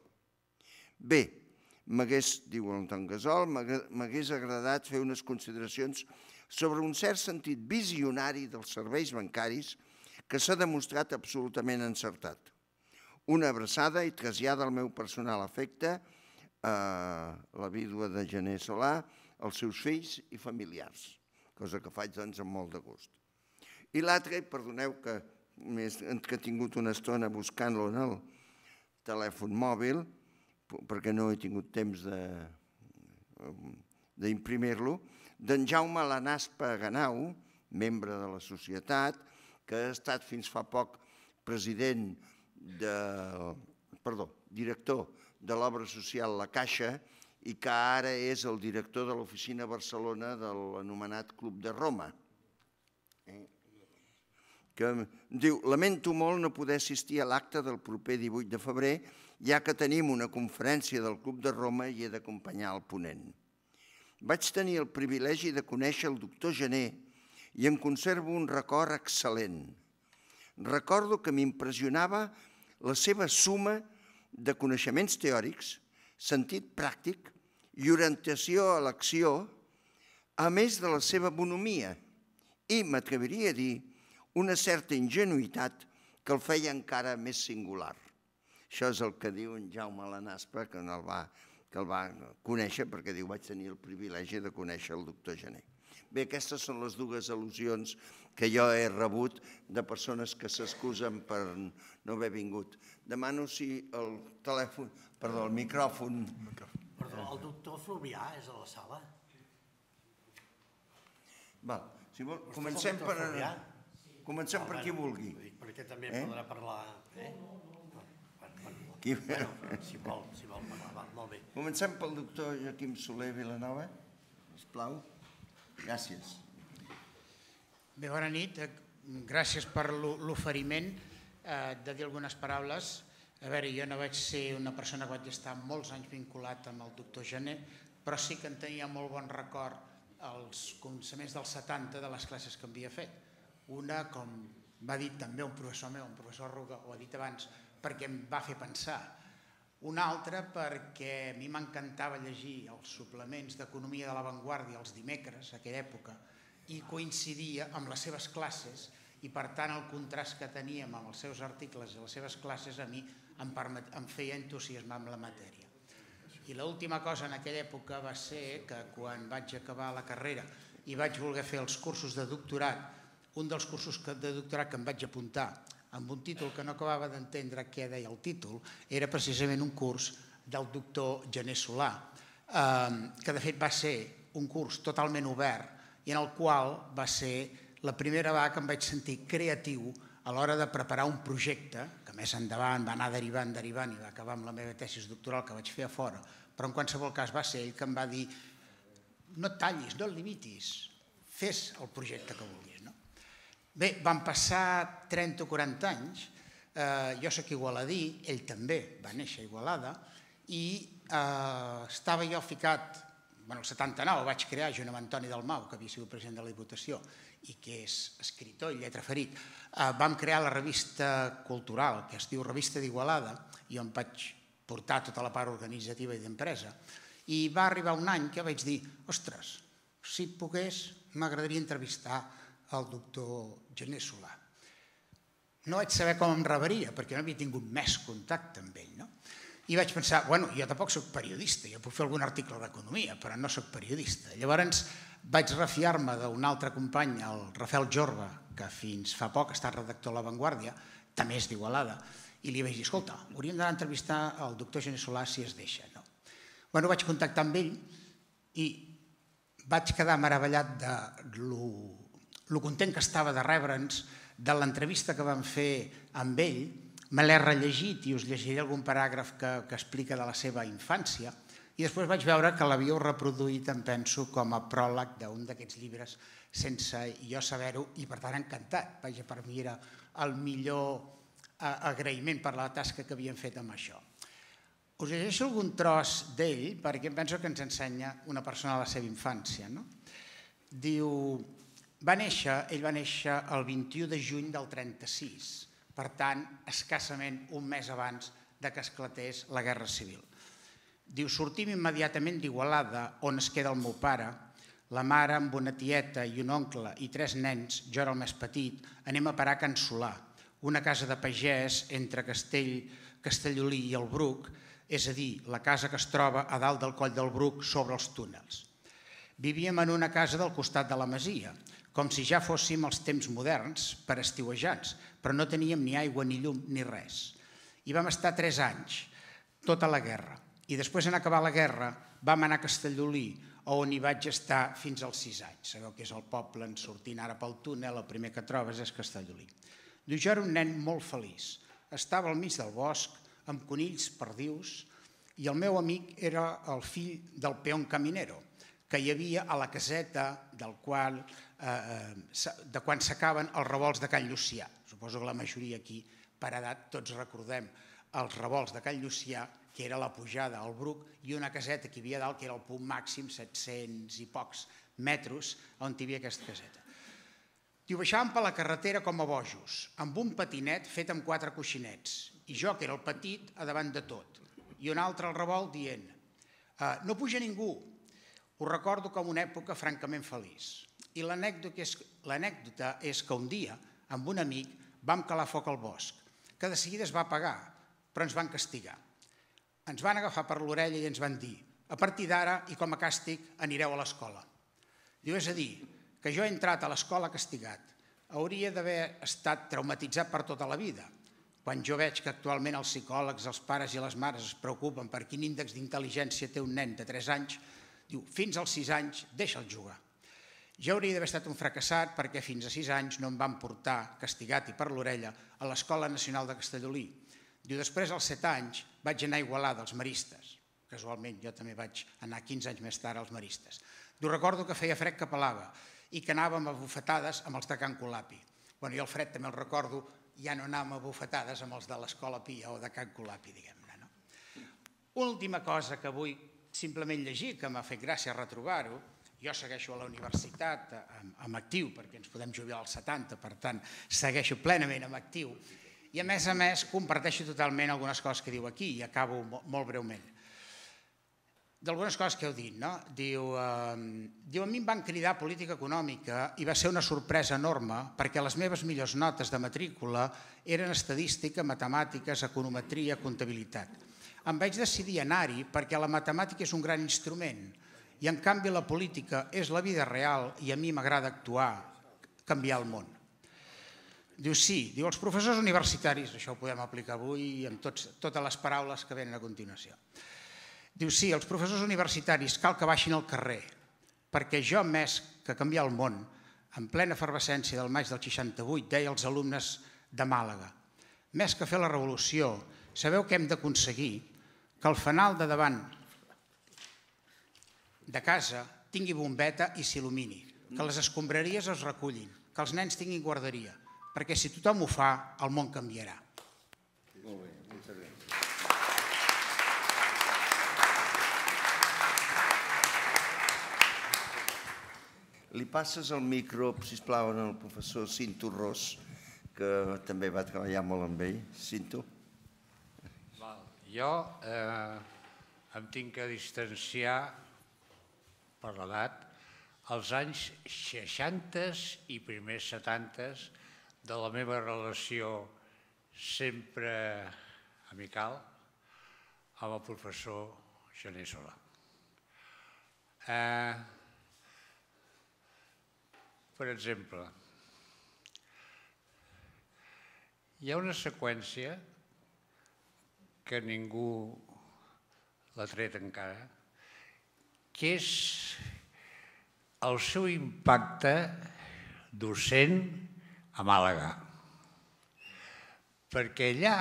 Speaker 2: Bé, m'hagués, diu l'Anton Gasol, m'hagués agradat fer unes consideracions sobre un cert sentit visionari dels serveis bancaris que s'ha demostrat absolutament encertat. Una abraçada i trasllada al meu personal afecte a la vídua de Gené Solà, als seus fills i familiars, cosa que faig doncs amb molt de gust. I l'altre, perdoneu que m'he entretingut una estona buscant-lo en el telèfon mòbil, perquè no he tingut temps d'imprimir-lo, d'en Jaume Lanaspa Ganau, membre de la societat, que ha estat fins fa poc president de, perdó, director de l'obra social La Caixa i que ara és el director de l'oficina Barcelona de l'anomenat Club de Roma. Eh? Diu, lamento molt no poder assistir a l'acte del proper 18 de febrer, ja que tenim una conferència del Club de Roma i he d'acompanyar el ponent. Vaig tenir el privilegi de conèixer el doctor Gené i en conservo un record excel·lent. Recordo que m'impressionava la seva suma de coneixements teòrics, sentit pràctic i orientació a l'acció, a més de la seva bonomia i, m'atreviria a dir, una certa ingenuïtat que el feia encara més singular. Això és el que diu en Jaume Lanaspa, que, el va, que el va conèixer, perquè diu vaig tenir el privilegi de conèixer el doctor Gené. Bé, aquestes són les dues al·lusions que jo he rebut de persones que s'excusen per no haver vingut. Demano si el telèfon, perdó, el micròfon...
Speaker 6: Perdó, el doctor Fluvià és a la sala?
Speaker 2: Val, si vol, comencem per... Comencem per qui vulgui.
Speaker 6: Perquè també eh? podrà parlar... Eh?
Speaker 2: Qui...
Speaker 6: Bueno, si vol, si vol parlar, va, molt bé.
Speaker 2: Comencem pel doctor Joaquim Soler Vilanova, sisplau. Gràcies.
Speaker 7: Bé, bona nit. Gràcies per l'oferiment eh, de dir algunes paraules. A veure, jo no vaig ser una persona que vaig estar molts anys vinculat amb el doctor Gené, però sí que en tenia molt bon record als començaments dels 70 de les classes que havia fet. Una, com va dir també un professor meu, un professor Ruga, ho ha dit abans, perquè em va fer pensar. Una altra perquè a mi m'encantava llegir els suplements d'Economia de l'Avantguàrdia els dimecres, aquella època, i coincidia amb les seves classes i per tant el contrast que teníem amb els seus articles i les seves classes a mi em, permet, em feia entusiasmar amb la matèria. I l'última cosa en aquella època va ser que quan vaig acabar la carrera i vaig voler fer els cursos de doctorat, un dels cursos de doctorat que em vaig apuntar amb un títol que no acabava d'entendre què deia el títol, era precisament un curs del doctor Gené Solà, eh, que de fet va ser un curs totalment obert i en el qual va ser la primera vegada que em vaig sentir creatiu a l'hora de preparar un projecte, que més endavant va anar derivant, derivant i va acabar amb la meva tesis doctoral que vaig fer a fora, però en qualsevol cas va ser ell que em va dir no et tallis, no et limitis, fes el projecte que vulguis. Bé, van passar 30 o 40 anys, eh, jo sóc igualadí, ell també va néixer a Igualada, i eh, estava jo ficat, bueno, el 79 vaig crear amb Antoni Dalmau, que havia sigut president de la Diputació, i que és escritor i lletra ferit, eh, vam crear la revista cultural, que es diu Revista d'Igualada, i on vaig portar tota la part organitzativa i d'empresa. I va arribar un any que vaig dir, ostres, si pogués, m'agradaria entrevistar el doctor Gené Solà. No vaig saber com em rebaria, perquè no havia tingut més contacte amb ell. No? I vaig pensar, bueno, jo tampoc sóc periodista, jo puc fer algun article d'economia, però no sóc periodista. Llavors vaig refiar-me d'un altre company, el Rafael Jorba, que fins fa poc estat redactor a La Vanguardia, també és d'Igualada, i li vaig dir, escolta, hauríem d'anar a entrevistar el doctor Gené Solà si es deixa. No? Bueno, vaig contactar amb ell i vaig quedar meravellat de lo el content que estava de rebre'ns de l'entrevista que vam fer amb ell, me l'he rellegit i us llegiré algun paràgraf que, que explica de la seva infància, i després vaig veure que l'havíeu reproduït, em penso, com a pròleg d'un d'aquests llibres sense jo saber-ho i per tant encantat. Vaja, per mi era el millor agraïment per la tasca que havien fet amb això. us llegeixo algun tros d'ell perquè penso que ens ensenya una persona a la seva infància. No? Diu, va néixer, ell va néixer el 21 de juny del 36, per tant, escassament un mes abans de que esclatés la Guerra Civil. Diu, sortim immediatament d'Igualada, on es queda el meu pare, la mare amb una tieta i un oncle i tres nens, jo era el més petit, anem a parar a Can Solà, una casa de pagès entre Castell, Castellolí i el Bruc, és a dir, la casa que es troba a dalt del coll del Bruc sobre els túnels. Vivíem en una casa del costat de la masia, com si ja fóssim els temps moderns per estiuejants, però no teníem ni aigua, ni llum, ni res. I vam estar tres anys, tota la guerra. I després, en acabar la guerra, vam anar a Castellolí, on hi vaig estar fins als sis anys. Sabeu que és el poble en sortint ara pel túnel, el primer que trobes és Castellolí. Diu, jo era un nen molt feliç. Estava al mig del bosc, amb conills perdius, i el meu amic era el fill del peón caminero, que hi havia a la caseta del qual, eh, eh de quan s'acaben els revolts de Can Llucià. Suposo que la majoria aquí, per edat, tots recordem els revolts de Can Llucià que era la pujada al Bruc, i una caseta que hi havia dalt, que era el punt màxim, 700 i pocs metres, on hi havia aquesta caseta. Diu, baixàvem per la carretera com a bojos, amb un patinet fet amb quatre coixinets, i jo, que era el petit, a davant de tot, i un altre al revolt dient, uh, no puja ningú. Ho recordo com una època francament feliç. I l'anècdota és, és que un dia, amb un amic, vam calar foc al bosc, que de seguida es va apagar, però ens van castigar ens van agafar per l'orella i ens van dir a partir d'ara i com a càstig anireu a l'escola. Diu, és a dir, que jo he entrat a l'escola castigat. Hauria d'haver estat traumatitzat per tota la vida. Quan jo veig que actualment els psicòlegs, els pares i les mares es preocupen per quin índex d'intel·ligència té un nen de 3 anys, diu, fins als 6 anys deixa'l jugar. Jo hauria d'haver estat un fracassat perquè fins a 6 anys no em van portar, castigat i per l'orella, a l'Escola Nacional de Castellolí, Diu, després, als set anys, vaig anar a Igualada, als maristes. Casualment, jo també vaig anar 15 anys més tard als maristes. Diu, recordo que feia fred que pelava i que anàvem a bufetades amb els de Can Colapi. Bueno, jo el fred també el recordo, ja no anàvem a bufetades amb els de l'Escola Pia o de Can Colapi, diguem-ne. No? Última cosa que vull simplement llegir, que m'ha fet gràcia retrobar-ho, jo segueixo a la universitat amb, actiu, perquè ens podem jubilar als 70, per tant, segueixo plenament amb actiu, i a més a més comparteixo totalment algunes coses que diu aquí i acabo molt breument. D'algunes coses que heu dit, no? Diu, eh, diu, a mi em van cridar política econòmica i va ser una sorpresa enorme perquè les meves millors notes de matrícula eren estadística, matemàtiques, econometria, comptabilitat. Em vaig decidir anar-hi perquè la matemàtica és un gran instrument i en canvi la política és la vida real i a mi m'agrada actuar, canviar el món. Diu, sí, diu, els professors universitaris, això ho podem aplicar avui amb tots, totes les paraules que venen a continuació. Diu, sí, els professors universitaris cal que baixin al carrer, perquè jo, més que canviar el món, en plena efervescència del maig del 68, deia als alumnes de Màlaga, més que fer la revolució, sabeu què hem d'aconseguir? Que el fanal de davant de casa tingui bombeta i s'il·lumini, que les escombraries es recullin, que els nens tinguin guarderia, perquè si tothom ho fa, el món canviarà. Molt bé, moltes gràcies.
Speaker 2: Li passes el micro, si plau, al professor Cinto Ros, que també va treballar molt amb ell. Cinto.
Speaker 8: Val. Jo eh, em tinc que distanciar per l'edat als anys 60 i primers 70 de la meva relació sempre amical amb el professor Gené Solà. Eh, per exemple, hi ha una seqüència que ningú l'ha tret encara, que és el seu impacte docent a Màlaga, perquè allà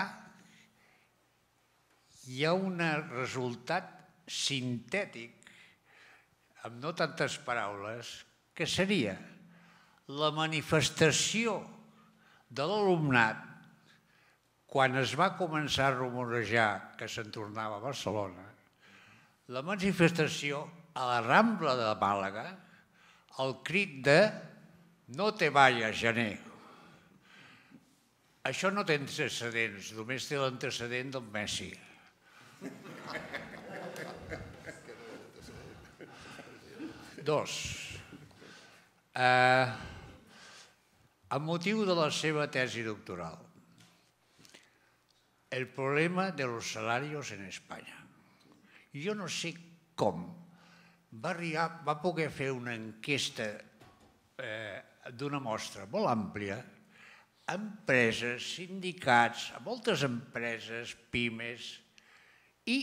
Speaker 8: hi ha un resultat sintètic, amb no tantes paraules, que seria la manifestació de l'alumnat quan es va començar a rumorejar que se'n tornava a Barcelona, la manifestació a la Rambla de Màlaga, el crit de no te vayas, gener. Això no té antecedents, només té l'antecedent del Messi. Dos. Eh, amb motiu de la seva tesi doctoral, el problema de los salarios en Espanya. Jo no sé com va, arribar, va poder fer una enquesta eh, d'una mostra molt àmplia empreses, sindicats, a moltes empreses, pimes, i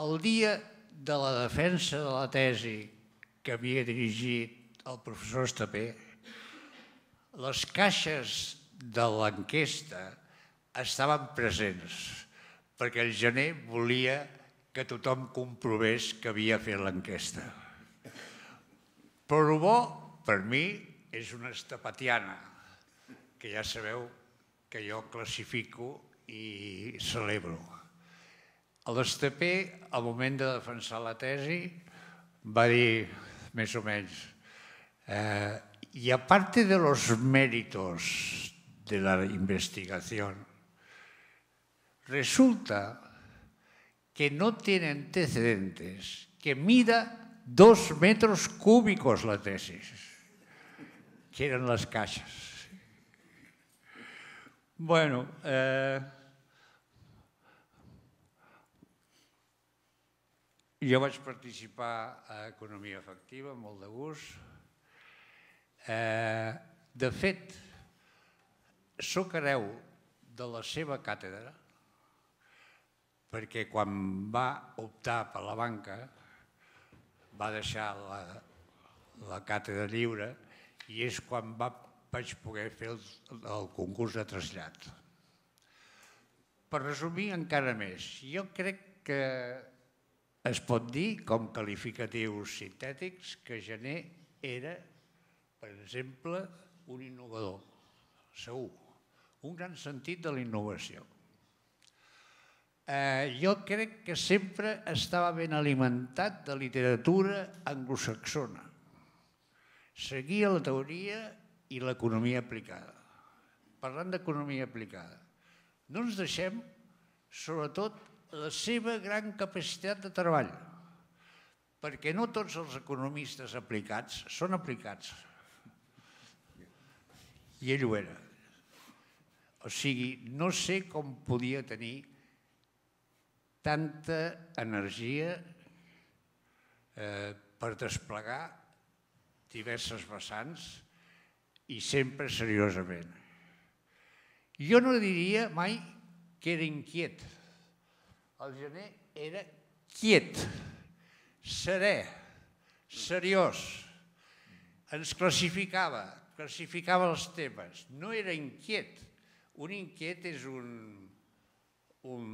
Speaker 8: el dia de la defensa de la tesi que havia dirigit el professor Estapé, les caixes de l'enquesta estaven presents, perquè el gener volia que tothom comprovés que havia fet l'enquesta. Però el bo, per mi, és una estapatiana, que ja sabeu que jo classifico i celebro. L'Estapé, al moment de defensar la tesi, va dir, més o menys, eh, y aparte de los méritos de la investigación, resulta que no tiene antecedentes que mida dos metros cúbicos la tesis, que eren les caixes. Bueno, eh, jo vaig participar a Economia Efectiva, molt de gust. Eh, de fet, sóc hereu de la seva càtedra, perquè quan va optar per la banca va deixar la, la càtedra lliure i és quan va vaig poder fer el, el concurs de trasllat. Per resumir encara més, jo crec que es pot dir, com qualificatius sintètics, que Gené era, per exemple, un innovador, segur, un gran sentit de la innovació. Eh, jo crec que sempre estava ben alimentat de literatura anglosaxona. Seguia la teoria i l'economia aplicada. Parlant d'economia aplicada, no ens deixem, sobretot, la seva gran capacitat de treball, perquè no tots els economistes aplicats són aplicats. I ell ho era. O sigui, no sé com podia tenir tanta energia eh, per desplegar diverses vessants i sempre seriosament. Jo no diria mai que era inquiet. El gener era quiet, serè, seriós. Ens classificava, classificava els temes. No era inquiet. Un inquiet és un, un,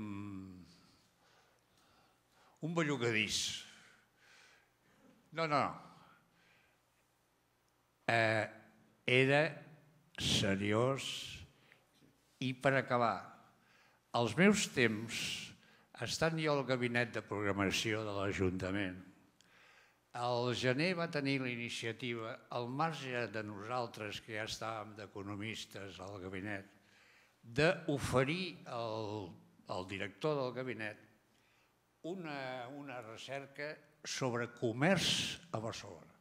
Speaker 8: un bellugadís. No, no. Eh, era seriós i per acabar, els meus temps, estant jo al gabinet de programació de l'Ajuntament, el gener va tenir la iniciativa, al marge de nosaltres que ja estàvem d'economistes al gabinet, d'oferir al, al director del gabinet una, una recerca sobre comerç a Barcelona.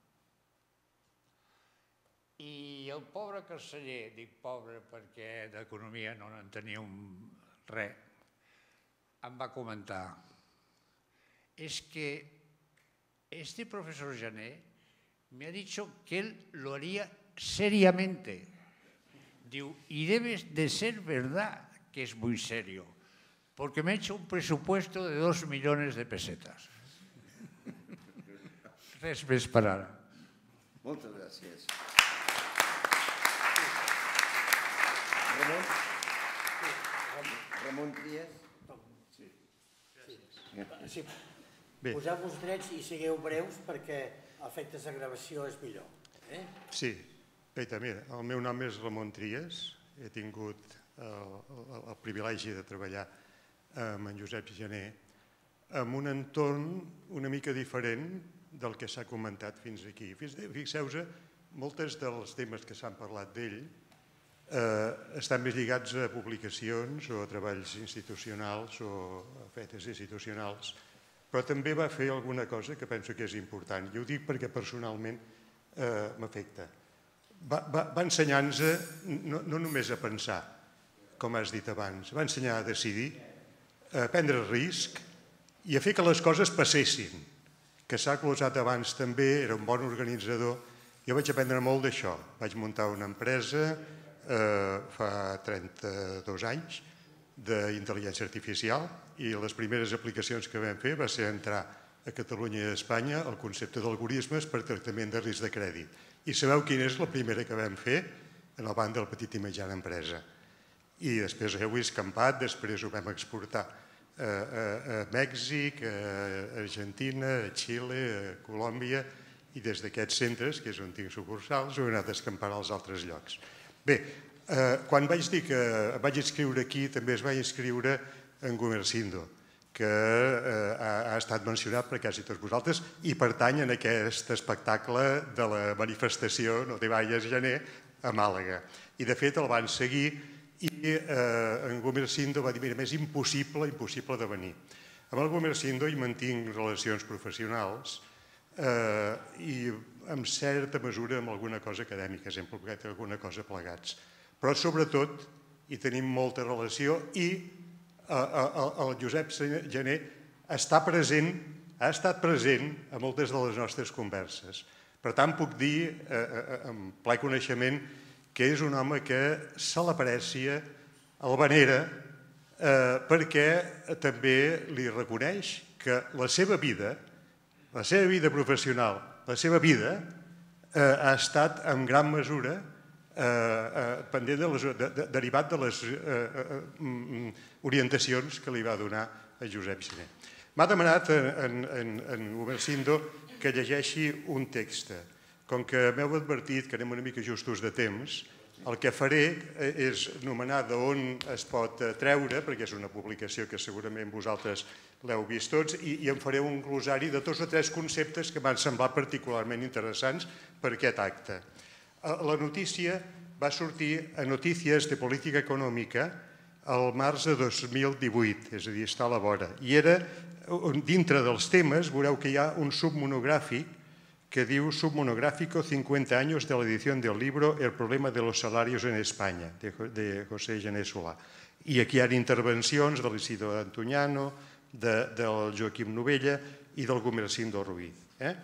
Speaker 8: I el pobre carceller, dic pobre perquè d'economia no en tenia un res, em va comentar es que este profesor Jané me ha dicho que él lo haría seriamente. Diu, y debe de ser verdad que es muy serio, porque me ha hecho un presupuesto de dos millones de pesetas. Res més per ara.
Speaker 2: Moltes gràcies. Ramon? Ramon Trias?
Speaker 6: Sí. sí. Poseu-vos drets i sigueu breus perquè efectes de gravació és millor. Eh?
Speaker 9: Sí. Peita, mira, el meu nom és Ramon Trias. He tingut el, el privilegi de treballar amb en Josep Gené, amb un entorn una mica diferent del que s'ha comentat fins aquí. Fixeu-vos, moltes dels temes que s'han parlat d'ell eh, estan més lligats a publicacions o a treballs institucionals o a fetes institucionals, però també va fer alguna cosa que penso que és important. I ho dic perquè personalment eh, m'afecta. Va, va, va ensenyar-nos no, no només a pensar, com has dit abans, va ensenyar a decidir, a prendre risc i a fer que les coses passessin. Que s'ha closat abans també, era un bon organitzador. Jo vaig aprendre molt d'això. Vaig muntar una empresa eh, fa 32 anys d'intel·ligència artificial i les primeres aplicacions que vam fer va ser entrar a Catalunya i a Espanya el concepte d'algoritmes per tractament de risc de crèdit. I sabeu quina és la primera que vam fer en el banc de la petita i mitjana empresa? i després heu escampat, després ho vam exportar a, a, a Mèxic, a Argentina, a Xile, a Colòmbia, i des d'aquests centres, que és on tinc sucursals, ho he anat a escampar als altres llocs. Bé, eh, quan vaig dir que vaig inscriure aquí, també es va inscriure en Gomercindo, que eh, ha, ha estat mencionat per quasi tots vosaltres i pertany en aquest espectacle de la manifestació No te vayas gener a Màlaga. I de fet el van seguir i eh, en Gomercindo va dir, mira, és impossible, impossible de venir. Amb el Gomercindo hi mantinc relacions professionals eh, i en certa mesura amb alguna cosa acadèmica, hem publicat alguna cosa plegats. Però sobretot hi tenim molta relació i eh, eh, el Josep Gené està present, ha estat present a moltes de les nostres converses. Per tant, puc dir, eh, eh, amb ple coneixement, que és un home que se l'aprecia, el venera, eh, perquè també li reconeix que la seva vida, la seva vida professional, la seva vida, eh, ha estat en gran mesura eh, eh, pendent de les, de, de, derivat de les eh, eh, mm, orientacions que li va donar a Josep Siner. M'ha demanat en, en, en Gomercindo que llegeixi un text com que m'heu advertit que anem una mica justos de temps, el que faré eh, és nomenar d'on es pot eh, treure, perquè és una publicació que segurament vosaltres l'heu vist tots, i, i em faré un glosari de dos o tres conceptes que m'han semblat particularment interessants per aquest acte. Eh, la notícia va sortir a Notícies de Política Econòmica el març de 2018, és a dir, està a la vora. I era, dintre dels temes, veureu que hi ha un submonogràfic que diu Submonográfico 50 años de la edición del libro El problema de los salarios en España, de, José Gené Solà. I aquí hi ha intervencions de l'Isidro Antuñano, de, del Joaquim Novella i del Gomercindo Ruiz. Eh?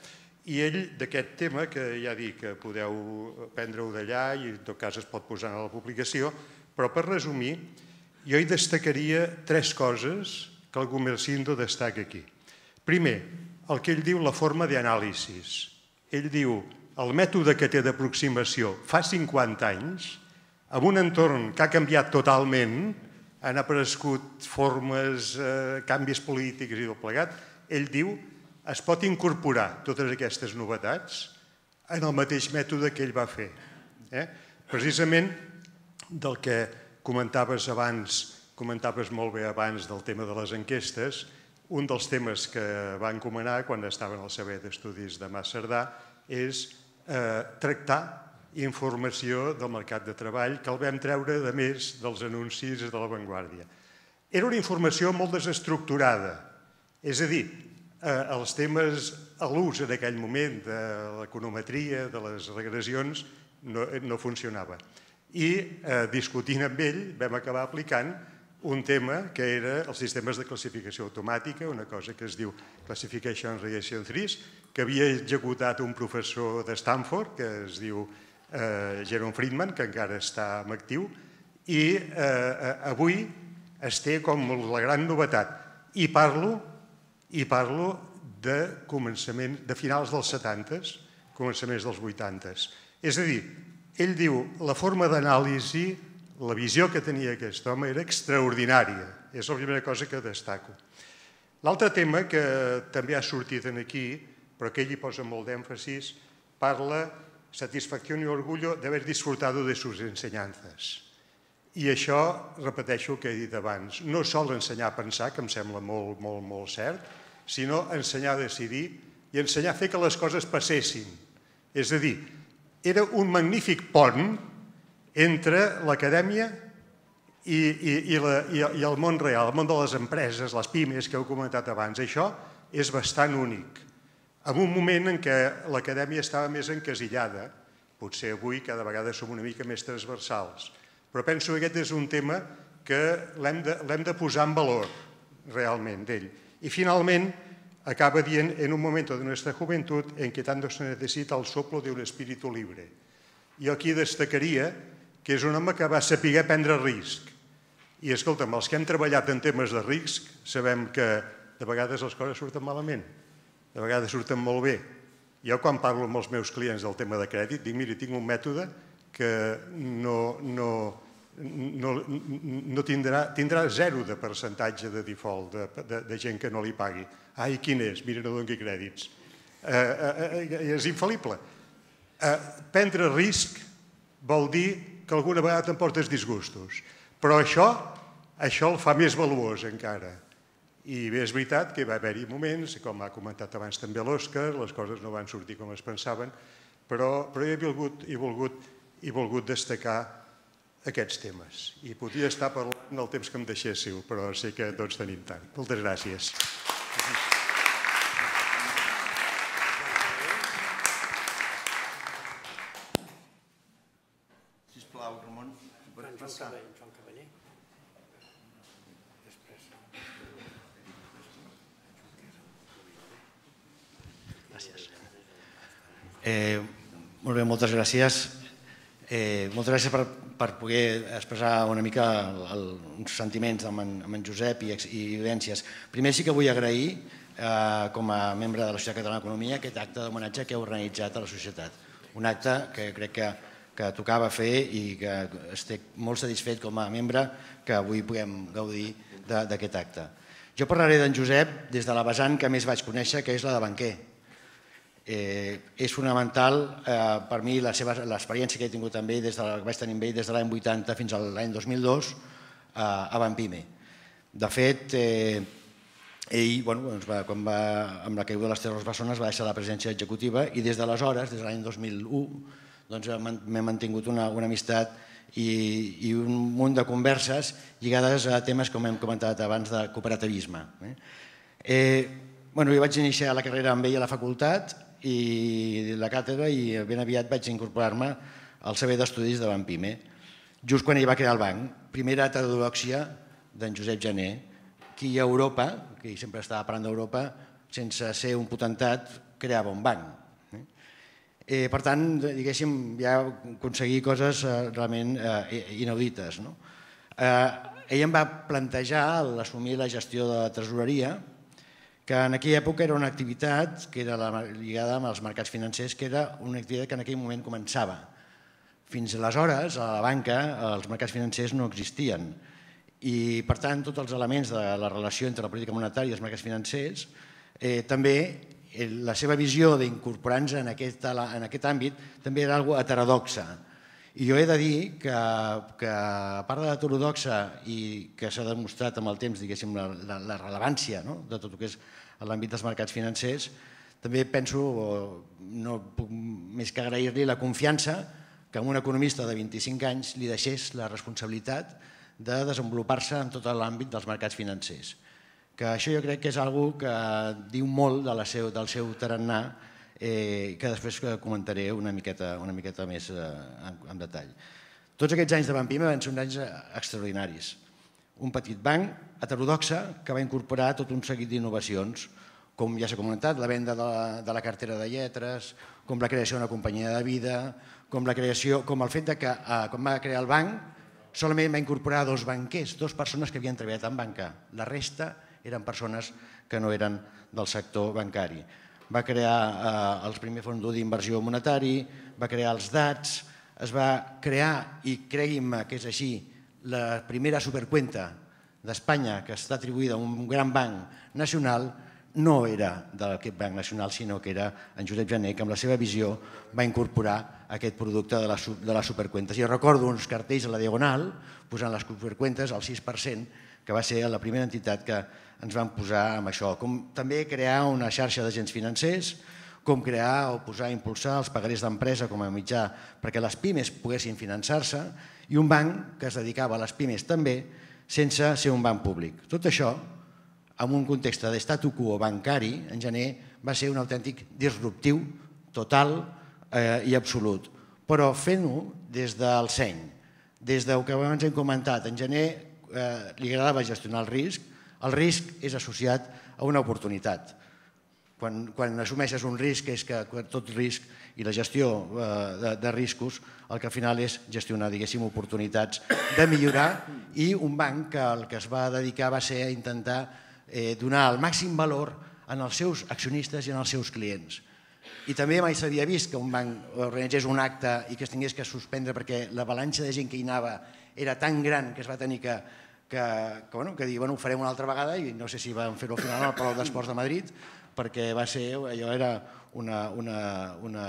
Speaker 9: I ell, d'aquest tema, que ja dic que podeu prendre-ho d'allà i en tot cas es pot posar a la publicació, però per resumir, jo hi destacaria tres coses que el Gomercindo destaca aquí. Primer, el que ell diu la forma d'anàlisis. Ell diu, el mètode que té d'aproximació fa 50 anys, amb un entorn que ha canviat totalment, han aparegut formes, eh, canvis polítics i tot plegat, ell diu, es pot incorporar totes aquestes novetats en el mateix mètode que ell va fer. Eh? Precisament del que comentaves abans, comentaves molt bé abans del tema de les enquestes, un dels temes que va encomanar quan estaven al servei d'estudis de Massardà és eh, tractar informació del mercat de treball que el vam treure de més dels anuncis de l'avantguàrdia. Era una informació molt desestructurada, és a dir, eh, els temes a l'ús en aquell moment de l'econometria, de les regressions, no, no funcionava. I eh, discutint amb ell vam acabar aplicant un tema que era els sistemes de classificació automàtica, una cosa que es diu Classification Regression Trees, que havia executat un professor de Stanford, que es diu eh, Jerome Friedman, que encara està en actiu, i eh, avui es té com la gran novetat. I parlo, i parlo de començament, de finals dels 70s, començaments dels 80s. És a dir, ell diu, la forma d'anàlisi la visió que tenia aquest home era extraordinària. És la primera cosa que destaco. L'altre tema que també ha sortit en aquí, però que ell hi posa molt d'èmfasis, parla satisfacció i orgullo d'haver disfrutado de sus enseñanzas. I això, repeteixo el que he dit abans, no sol ensenyar a pensar, que em sembla molt, molt, molt cert, sinó ensenyar a decidir i ensenyar a fer que les coses passessin. És a dir, era un magnífic pont entre l'acadèmia i, i, i, la, i, i el món real, el món de les empreses, les pimes que heu comentat abans. Això és bastant únic. En un moment en què l'acadèmia estava més encasillada, potser avui cada vegada som una mica més transversals, però penso que aquest és un tema que l'hem de, de posar en valor realment d'ell. I finalment acaba dient en un moment de nuestra juventud en que tanto se necesita el soplo de un espíritu libre. Jo aquí destacaria que és un home que va saber prendre risc. I escolta'm, els que hem treballat en temes de risc sabem que de vegades les coses surten malament, de vegades surten molt bé. Jo quan parlo amb els meus clients del tema de crèdit dic, mira, tinc un mètode que no, no, no, no tindrà, tindrà zero de percentatge de default de, de, de gent que no li pagui. Ai, quin és? Mira, no doni crèdits. Eh, eh, eh, és infal·lible. Eh, prendre risc vol dir que alguna vegada t'emportes disgustos. Però això, això el fa més valuós encara. I bé, és veritat que va haver-hi moments, com ha comentat abans també l'Òscar, les coses no van sortir com es pensaven, però, però he volgut, he volgut he volgut destacar aquests temes. I podria estar parlant el temps que em deixéssiu, però sé que tots tenim tant. Moltes gràcies.
Speaker 2: Sisplau, Ramon, per passar.
Speaker 10: Gràcies. Eh, molt bé, moltes gràcies. Eh, moltes gràcies per, per poder expressar una mica el, uns sentiments amb en, amb en Josep i, i vivències. Primer sí que vull agrair, eh, com a membre de la Societat Catalana d'Economia, aquest acte d'homenatge que heu organitzat a la societat. Un acte que crec que, que tocava fer i que estic molt satisfet com a membre que avui puguem gaudir d'aquest acte. Jo parlaré d'en Josep des de la vessant que més vaig conèixer, que és la de banquer Eh, és fonamental eh, per mi l'experiència que he tingut també des de, que vaig tenir amb ell des de l'any 80 fins a l'any 2002 eh, a Banpime. De fet, eh, ell, bueno, doncs va, quan va, amb la caiguda de les Terres Bessones, va deixar la presidència executiva i des d'aleshores, des de l'any 2001, doncs m'he mantingut una, una amistat i, i un munt de converses lligades a temes, com hem comentat abans, de cooperativisme. Eh? Eh, bueno, jo vaig iniciar la carrera amb ell a la facultat i la càtedra i ben aviat vaig incorporar-me al servei d'estudis de Banpime, just quan ell va crear el banc. Primera heterodoxia d'en Josep Jané, qui a Europa, que sempre estava parlant d'Europa, sense ser un potentat, creava un banc. Eh, per tant, diguéssim, ja aconseguir coses eh, realment eh, inaudites. No? Eh, ell em va plantejar l'assumir la gestió de la tresoreria, que en aquella època era una activitat que era lligada amb els mercats financers, que era una activitat que en aquell moment començava. Fins aleshores, a la banca, els mercats financers no existien. I, per tant, tots els elements de la relació entre la política monetària i els mercats financers, eh, també eh, la seva visió d'incorporar-nos en, aquest, en aquest àmbit també era algo heterodoxa. I jo he de dir que, que a part de l'heterodoxa i que s'ha demostrat amb el temps la, la, la rellevància no? de tot el que és l'àmbit dels mercats financers, també penso, no puc més que agrair-li la confiança que un economista de 25 anys li deixés la responsabilitat de desenvolupar-se en tot l'àmbit dels mercats financers. Que això jo crec que és una que diu molt de la seu, del seu tarannà eh, que després comentaré una miqueta, una miqueta més eh, en, en detall. Tots aquests anys de Banpime van ser uns anys extraordinaris un petit banc heterodoxa que va incorporar tot un seguit d'innovacions, com ja s'ha comentat, la venda de la, de la cartera de lletres, com la creació d'una companyia de vida, com, la creació, com el fet de que eh, quan va crear el banc solament va incorporar dos banquers, dues persones que havien treballat en banca. La resta eren persones que no eren del sector bancari. Va crear eh, el primer fons d'inversió monetari, va crear els DATs, es va crear, i creguin-me que és així, la primera supercuenta d'Espanya que està atribuïda a un gran banc nacional no era del Banc Nacional, sinó que era en Josep Jané, que amb la seva visió va incorporar aquest producte de les, de les supercuentes. I recordo uns cartells a la Diagonal posant les supercuentes al 6%, que va ser la primera entitat que ens van posar amb això. Com també crear una xarxa d'agents financers, com crear o posar a impulsar els pagarés d'empresa com a mitjà perquè les pimes poguessin finançar-se i un banc que es dedicava a les pimes també sense ser un banc públic. Tot això en un context d'estatu quo bancari, en gener, va ser un autèntic disruptiu total eh, i absolut. Però fent-ho des del seny, des del que abans hem comentat, en gener eh, li agradava gestionar el risc, el risc és associat a una oportunitat. Quan, quan assumeixes un risc és que tot risc i la gestió eh, de, de riscos el que al final és gestionar diguéssim oportunitats de millorar i un banc que el que es va dedicar va ser a intentar eh, donar el màxim valor en els seus accionistes i en els seus clients. I també mai s'havia vist que un banc organitzés un acte i que es tingués que suspendre perquè la balança de gent que hi anava era tan gran que es va tenir que, que, que, bueno, que dir, bueno, ho farem una altra vegada i no sé si van fer-ho al final al Palau d'Esports de Madrid perquè va ser, allò era una, una, una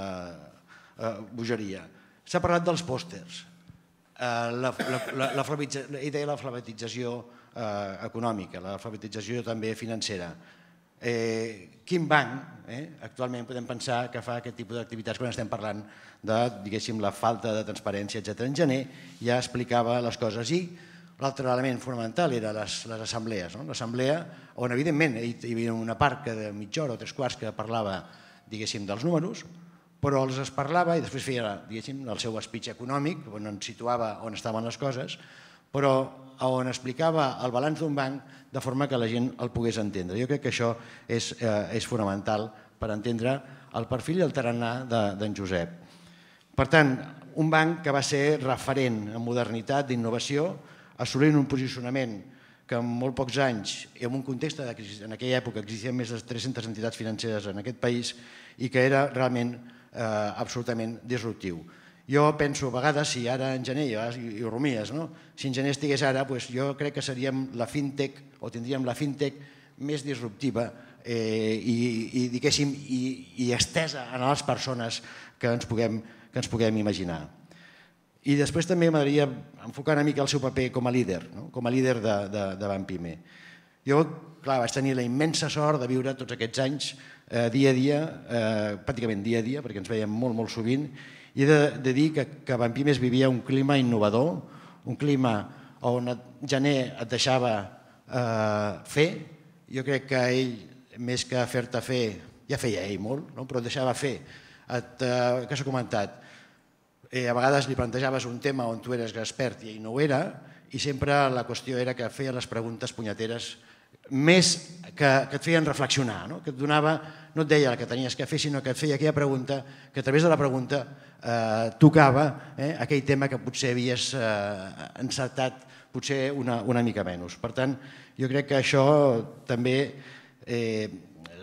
Speaker 10: uh, bogeria. S'ha parlat dels pòsters, uh, la, la, la, la, la idea de l'alfabetització eh, econòmica, l'alfabetització també financera. Eh, quin banc eh, actualment podem pensar que fa aquest tipus d'activitats quan estem parlant de diguéssim, la falta de transparència, etc. En gener ja explicava les coses i l'altre element fonamental era les, les assemblees. No? L'assemblea on evidentment hi havia una part que de mitja hora o tres quarts que parlava diguéssim, dels números, però els es parlava i després feia diguéssim, el seu speech econòmic, on ens situava on estaven les coses, però on explicava el balanç d'un banc de forma que la gent el pogués entendre. Jo crec que això és, eh, és fonamental per entendre el perfil i el tarannà d'en de, Josep. Per tant, un banc que va ser referent en modernitat, d'innovació, assolint un posicionament que en molt pocs anys, en un context de, en aquella època existien més de 300 entitats financeres en aquest país i que era realment eh, absolutament disruptiu. Jo penso a vegades, si ara en gener, i, i rumies, no? si en gener estigués ara, doncs jo crec que seríem la fintech, o tindríem la fintech més disruptiva eh, i, i, diguéssim, i, i estesa a les persones que ens puguem, que ens puguem imaginar. I després també m'agradaria enfocar una mica el seu paper com a líder, no? com a líder de, de, de Banpime. Jo, clar, vaig tenir la immensa sort de viure tots aquests anys eh, dia a dia, eh, pràcticament dia a dia, perquè ens veiem molt, molt sovint, i he de, de dir que, que Vampimes vivia un clima innovador, un clima on et, gener et deixava eh, fer. Jo crec que ell, més que fer-te fer, ja feia ell molt, no? però et deixava fer. Et, eh, què s'ha comentat? Eh, a vegades li plantejaves un tema on tu eres expert i ell no ho era, i sempre la qüestió era que feia les preguntes punyeteres més que, que et feien reflexionar, no? que et donava, no et deia el que tenies que fer, sinó que et feia aquella pregunta, que a través de la pregunta eh, tocava eh, aquell tema que potser havies eh, encertat potser una, una mica menys. Per tant, jo crec que això també eh,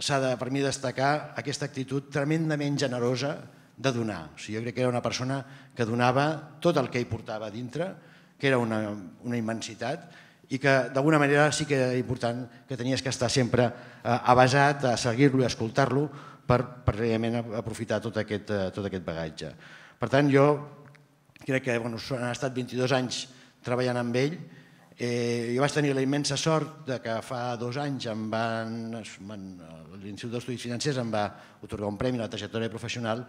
Speaker 10: s'ha de, per mi, destacar aquesta actitud tremendament generosa de donar. O sigui, jo crec que era una persona que donava tot el que hi portava dintre, que era una, una immensitat, i que d'alguna manera sí que era important que tenies que estar sempre eh, avasat a seguir-lo i escoltar-lo per, per realment aprofitar tot aquest, eh, tot aquest bagatge. Per tant, jo crec que bueno, han estat 22 anys treballant amb ell, Eh, jo vaig tenir la immensa sort de que fa dos anys em van, l'Institut d'Estudis Financers em va otorgar un premi a la trajectòria professional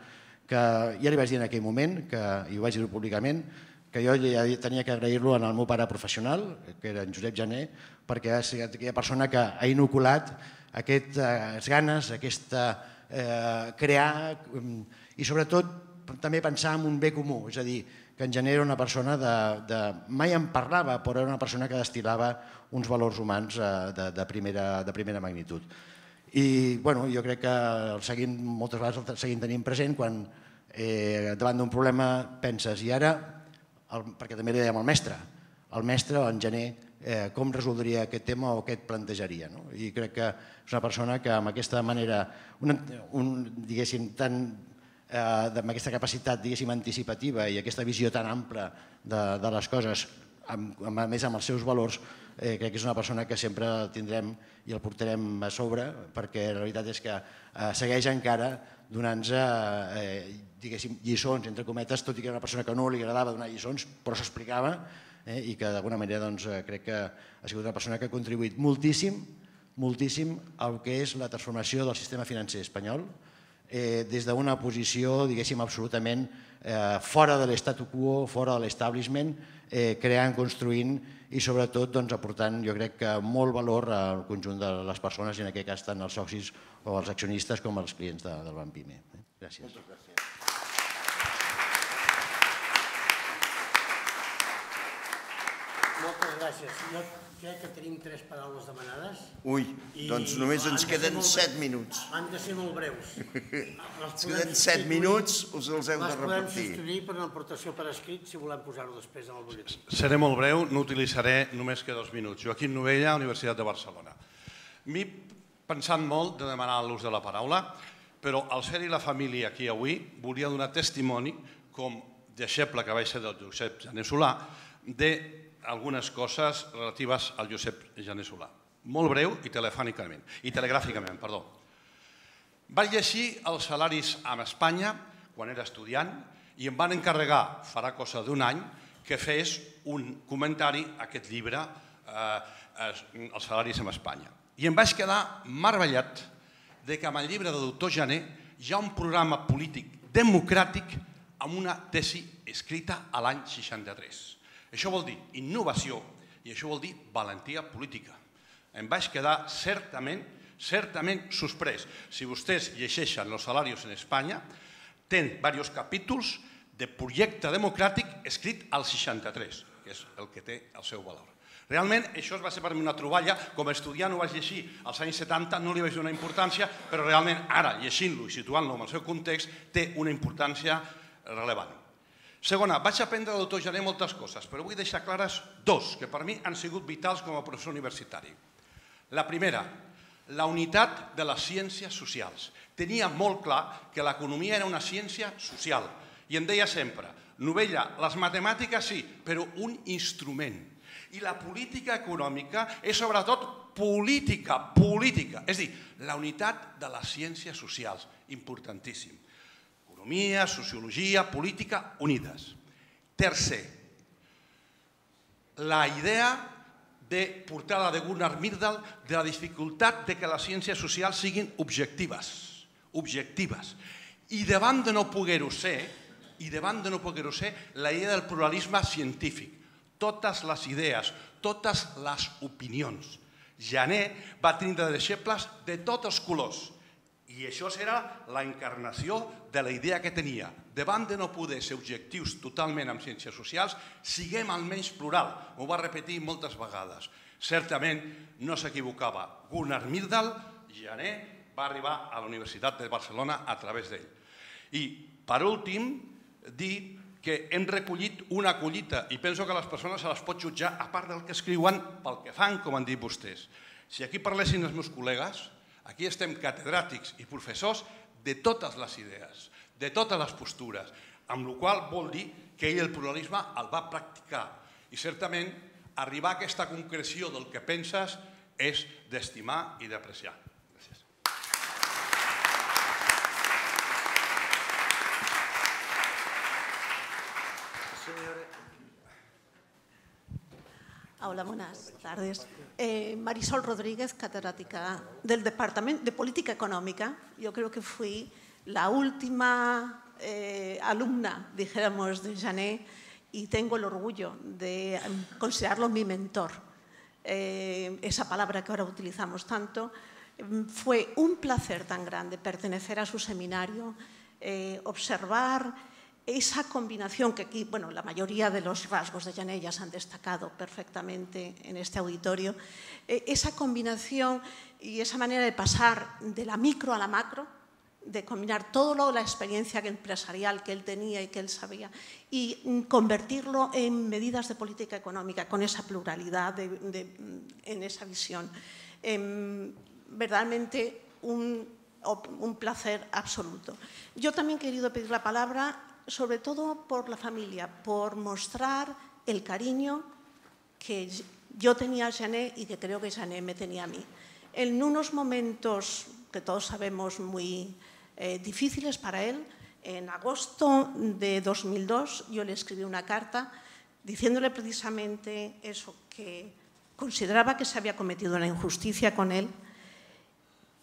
Speaker 10: que ja li vaig dir en aquell moment, que, i ho vaig dir públicament, que jo ja tenia que agrair-lo al meu pare professional, que era en Josep Jané, perquè ha sigut aquella persona que ha inoculat aquestes ganes, aquesta eh, crear i sobretot també pensar en un bé comú, és a dir, que en Jané era una persona de, de... mai en parlava, però era una persona que destilava uns valors humans eh, de, de, primera, de primera magnitud. I bueno, jo crec que el seguim, moltes vegades el seguim tenint present quan eh, davant d'un problema penses i ara el, perquè també li dèiem al mestre, el mestre en gener eh, com resoldria aquest tema o què et plantejaria. No? I crec que és una persona que amb aquesta manera, un, un, diguéssim, tan, eh, amb aquesta capacitat diguéssim, anticipativa i aquesta visió tan ampla de, de les coses amb, a més amb els seus valors, eh, crec que és una persona que sempre tindrem i el portarem a sobre, perquè la veritat és que eh, segueix encara donant-nos eh, lliçons, entre cometes, tot i que era una persona que no li agradava donar lliçons, però s'explicava eh, i que d'alguna manera doncs, eh, crec que ha sigut una persona que ha contribuït moltíssim, moltíssim al que és la transformació del sistema financer espanyol, eh, des d'una posició, diguéssim, absolutament eh, fora de l'estatu quo, fora de l'establishment, eh, creant, construint i sobretot doncs, aportant, jo crec que molt valor al conjunt de les persones i en aquest cas tant els socis o els accionistes com els clients de, del Banc Pime. Eh? Gràcies. Moltes gràcies.
Speaker 6: Moltes gràcies. Jo crec que tenim tres paraules demanades.
Speaker 2: Ui, doncs només ens queden set minuts.
Speaker 6: Han de ser molt breus.
Speaker 2: ens queden set minuts, us els heu de repetir. Les podem
Speaker 6: substituir per una aportació per escrit si volem posar-ho després en el butlletí.
Speaker 11: Seré molt breu, no utilitzaré només que dos minuts. Joaquim Novella, Universitat de Barcelona. M'he pensat molt de demanar l'ús de la paraula, però al ser-hi la família aquí avui, volia donar testimoni com deixeble que vaig ser del Josep Jané Solà, de algunes coses relatives al Josep Jané Solà. Molt breu i telefònicament, i telegràficament, perdó. Vaig llegir els salaris amb Espanya quan era estudiant i em van encarregar, farà cosa d'un any, que fes un comentari a aquest llibre, eh, Els salaris amb Espanya. I em vaig quedar meravellat de que amb el llibre del doctor Jané hi ha un programa polític democràtic amb una tesi escrita a l'any 63. Això vol dir innovació i això vol dir valentia política. Em vaig quedar certament, certament sorprès. Si vostès llegeixen els salaris en Espanya, ten diversos capítols de projecte democràtic escrit al 63, que és el que té el seu valor. Realment, això es va ser per mi una troballa, com a estudiant ho vaig llegir als anys 70, no li vaig donar importància, però realment ara, llegint-lo i situant-lo en el seu context, té una importància relevant. Segona, vaig aprendre Jané moltes coses, però vull deixar clares dos, que per mi han sigut vitals com a professor universitari. La primera, la unitat de les ciències socials. Tenia molt clar que l'economia era una ciència social i em deia sempre, Novella, les matemàtiques sí, però un instrument. I la política econòmica és sobretot política, política, és a dir, la unitat de les ciències socials, importantíssim economia, sociologia, política, unides. Tercer, la idea de portar la de Gunnar Myrdal de la dificultat de que les ciències socials siguin objectives, objectives. I davant de no poder-ho ser, i davant de no poder-ho ser, la idea del pluralisme científic. Totes les idees, totes les opinions. Jané va tindre deixebles de tots els colors, i això serà la encarnació de la idea que tenia. Davant de no poder ser objectius totalment amb ciències socials, siguem almenys plural. Ho va repetir moltes vegades. Certament no s'equivocava. Gunnar Myrdal, Jané, va arribar a la Universitat de Barcelona a través d'ell. I, per últim, dir que hem recollit una collita i penso que les persones se les pot jutjar, a part del que escriuen, pel que fan, com han dit vostès. Si aquí parlessin els meus col·legues, Aquí estem catedràtics i professors de totes les idees, de totes les postures, amb la qual vol dir que ell el pluralisme el va practicar. I certament arribar a aquesta concreció del que penses és d'estimar i d'apreciar. Gràcies.
Speaker 12: Hola, buenas tardes. Eh, Marisol Rodríguez, catedrática del Departamento de Política Económica. Yo creo que fui la última eh, alumna, dijéramos, de Janet y tengo el orgullo de considerarlo mi mentor. Eh, esa palabra que ahora utilizamos tanto. Fue un placer tan grande pertenecer a su seminario, observar esa combinación que aquí, bueno, la mayoría de los rasgos de Janellas han destacado perfectamente en este auditorio, eh, esa combinación y esa manera de pasar de la micro a la macro, de combinar toda la experiencia empresarial que él tenía y que él sabía y convertirlo en medidas de política económica con esa pluralidad en esa visión. Em, verdaderamente un, un placer absoluto. Yo también he querido pedir la palabra sobre todo por la familia, por mostrar el cariño, que yo tenía a Janet y que creo que Janet me tenía a mí. En unos momentos que todos sabemos muy eh, difíciles para él, en agosto de 2002 yo le escribí una carta diciéndole precisamente eso, que consideraba que se había cometido una injusticia con él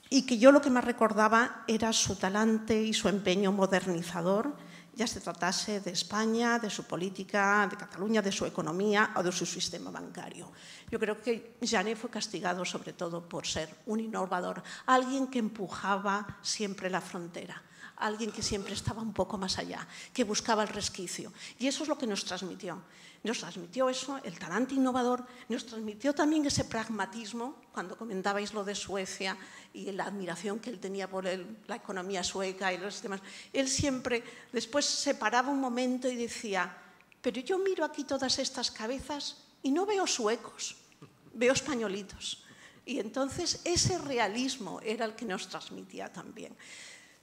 Speaker 12: y que yo lo que más recordaba era su talante y su empeño modernizador ya se tratase de España, de su política, de Cataluña, de su economía o de su sistema bancario. Yo creo que Janet fue castigado sobre todo por ser un innovador, alguien que empujaba siempre la frontera, alguien que siempre estaba un poco más allá, que buscaba el resquicio. Y eso es lo que nos transmitió. Nos transmitió eso, el talante innovador, nos transmitió también ese pragmatismo, cuando comentabais lo de Suecia y la admiración que él tenía por la economía sueca y los demás. Él siempre, después se paraba un momento y decía, pero yo miro aquí todas estas cabezas y no veo suecos, veo españolitos. Y entonces ese realismo era el que nos transmitía también.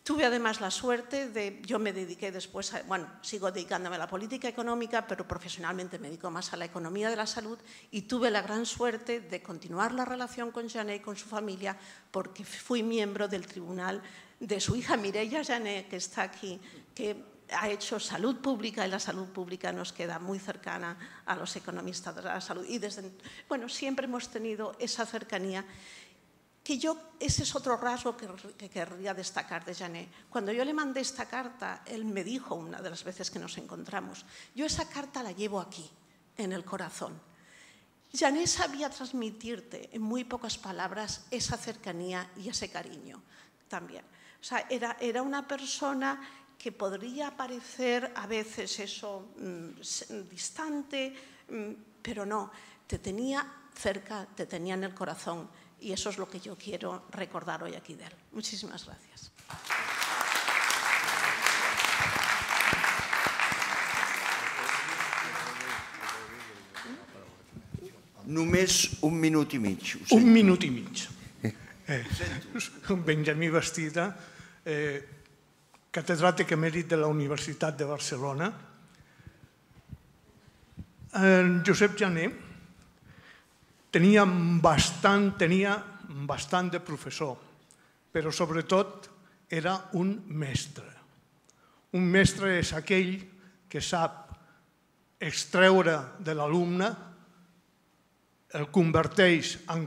Speaker 12: Tuve además la suerte de, yo me dediqué después, a, bueno, sigo dedicándome a la política económica, pero profesionalmente me dedico más a la economía de la salud y tuve la gran suerte de continuar la relación con Janet y con su familia porque fui miembro del tribunal de su hija Mireia Janet, que está aquí, que ha hecho salud pública y la salud pública nos queda muy cercana a los economistas de la salud. Y desde, bueno, siempre hemos tenido esa cercanía que yo, ese es otro rasgo que, que, querría destacar de Janet. Cuando yo le mandé esta carta, él me dijo una de las veces que nos encontramos, yo esa carta la llevo aquí, en el corazón. Janet sabía transmitirte en muy pocas palabras esa cercanía y ese cariño también. O sea, era, era una persona que podría parecer a veces eso mmm, distante, mmm, pero no, te tenía cerca, te tenía en el corazón y eso es lo que yo quiero recordar hoy aquí de él. Muchísimas gracias.
Speaker 2: Només un minut i mig.
Speaker 1: Un minut i mig. Eh, Benjamí Bastida, eh, catedràtic emèrit de la Universitat de Barcelona. En Josep Jané tenia bastant, tenia bastant de professor, però sobretot era un mestre. Un mestre és aquell que sap extreure de l'alumne, el converteix en,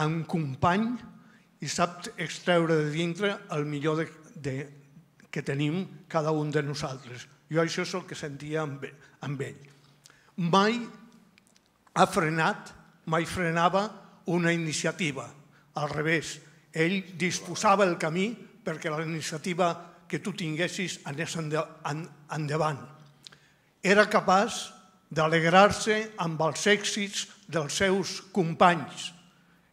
Speaker 1: en company i sap extreure de dintre el millor de, de, que tenim cada un de nosaltres. Jo això és el que sentia amb, amb ell. Mai ha frenat mai frenava una iniciativa. Al revés, ell disposava el camí perquè la iniciativa que tu tinguessis anés endavant. Era capaç d'alegrar-se amb els èxits dels seus companys.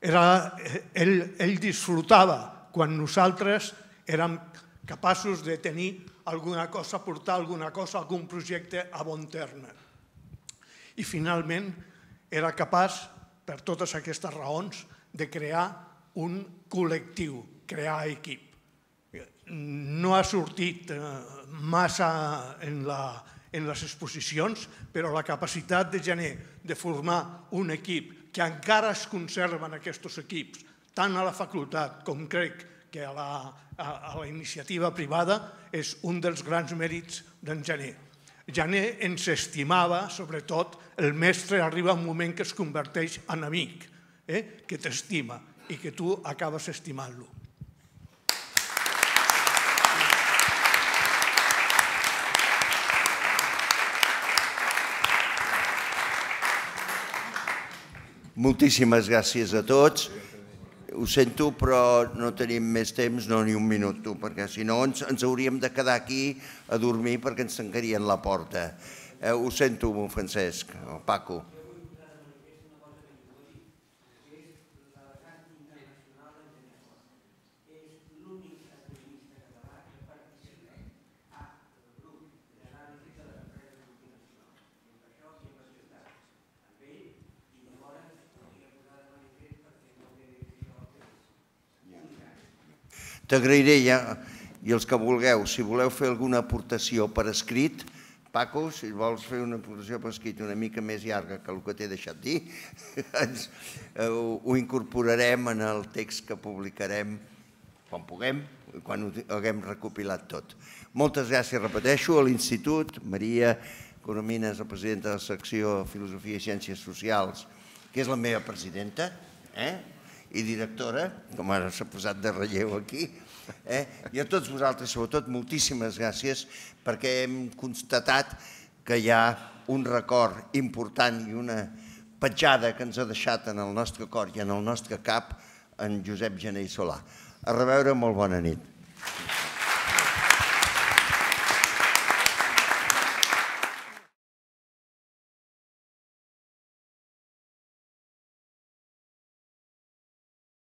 Speaker 1: Era, ell, ell disfrutava quan nosaltres érem capaços de tenir alguna cosa, portar alguna cosa, algun projecte a bon terme. I finalment era capaç per totes aquestes raons, de crear un col·lectiu, crear equip. No ha sortit eh, massa en, la, en les exposicions, però la capacitat de Gené de formar un equip que encara es conserven aquests equips, tant a la facultat com crec que a la, a, a la iniciativa privada, és un dels grans mèrits d'en Gené. Jané ens estimava, sobretot, el mestre arriba un moment que es converteix en amic, eh? que t'estima i que tu acabes estimant-lo.
Speaker 2: Moltíssimes gràcies a tots. Ho sento, però no tenim més temps, no ni un minut, tu, perquè si no ens, ens hauríem de quedar aquí a dormir perquè ens tancarien la porta. Eh, ho sento, Francesc, o Paco. T'agrairé ja, i els que vulgueu, si voleu fer alguna aportació per escrit, Paco, si vols fer una aportació per escrit una mica més llarga que el que t'he deixat dir, ens, eh, ho, ho incorporarem en el text que publicarem quan puguem, quan ho haguem recopilat tot. Moltes gràcies, repeteixo, a l'Institut, Maria Coromines, la presidenta de la secció Filosofia i Ciències Socials, que és la meva presidenta, eh? I directora, com ara s'ha posat de relleu aquí, eh? i a tots vosaltres, sobretot, moltíssimes gràcies perquè hem constatat que hi ha un record important i una petjada que ens ha deixat en el nostre cor i en el nostre cap en Josep Gené i Solà. A reveure, molt bona nit.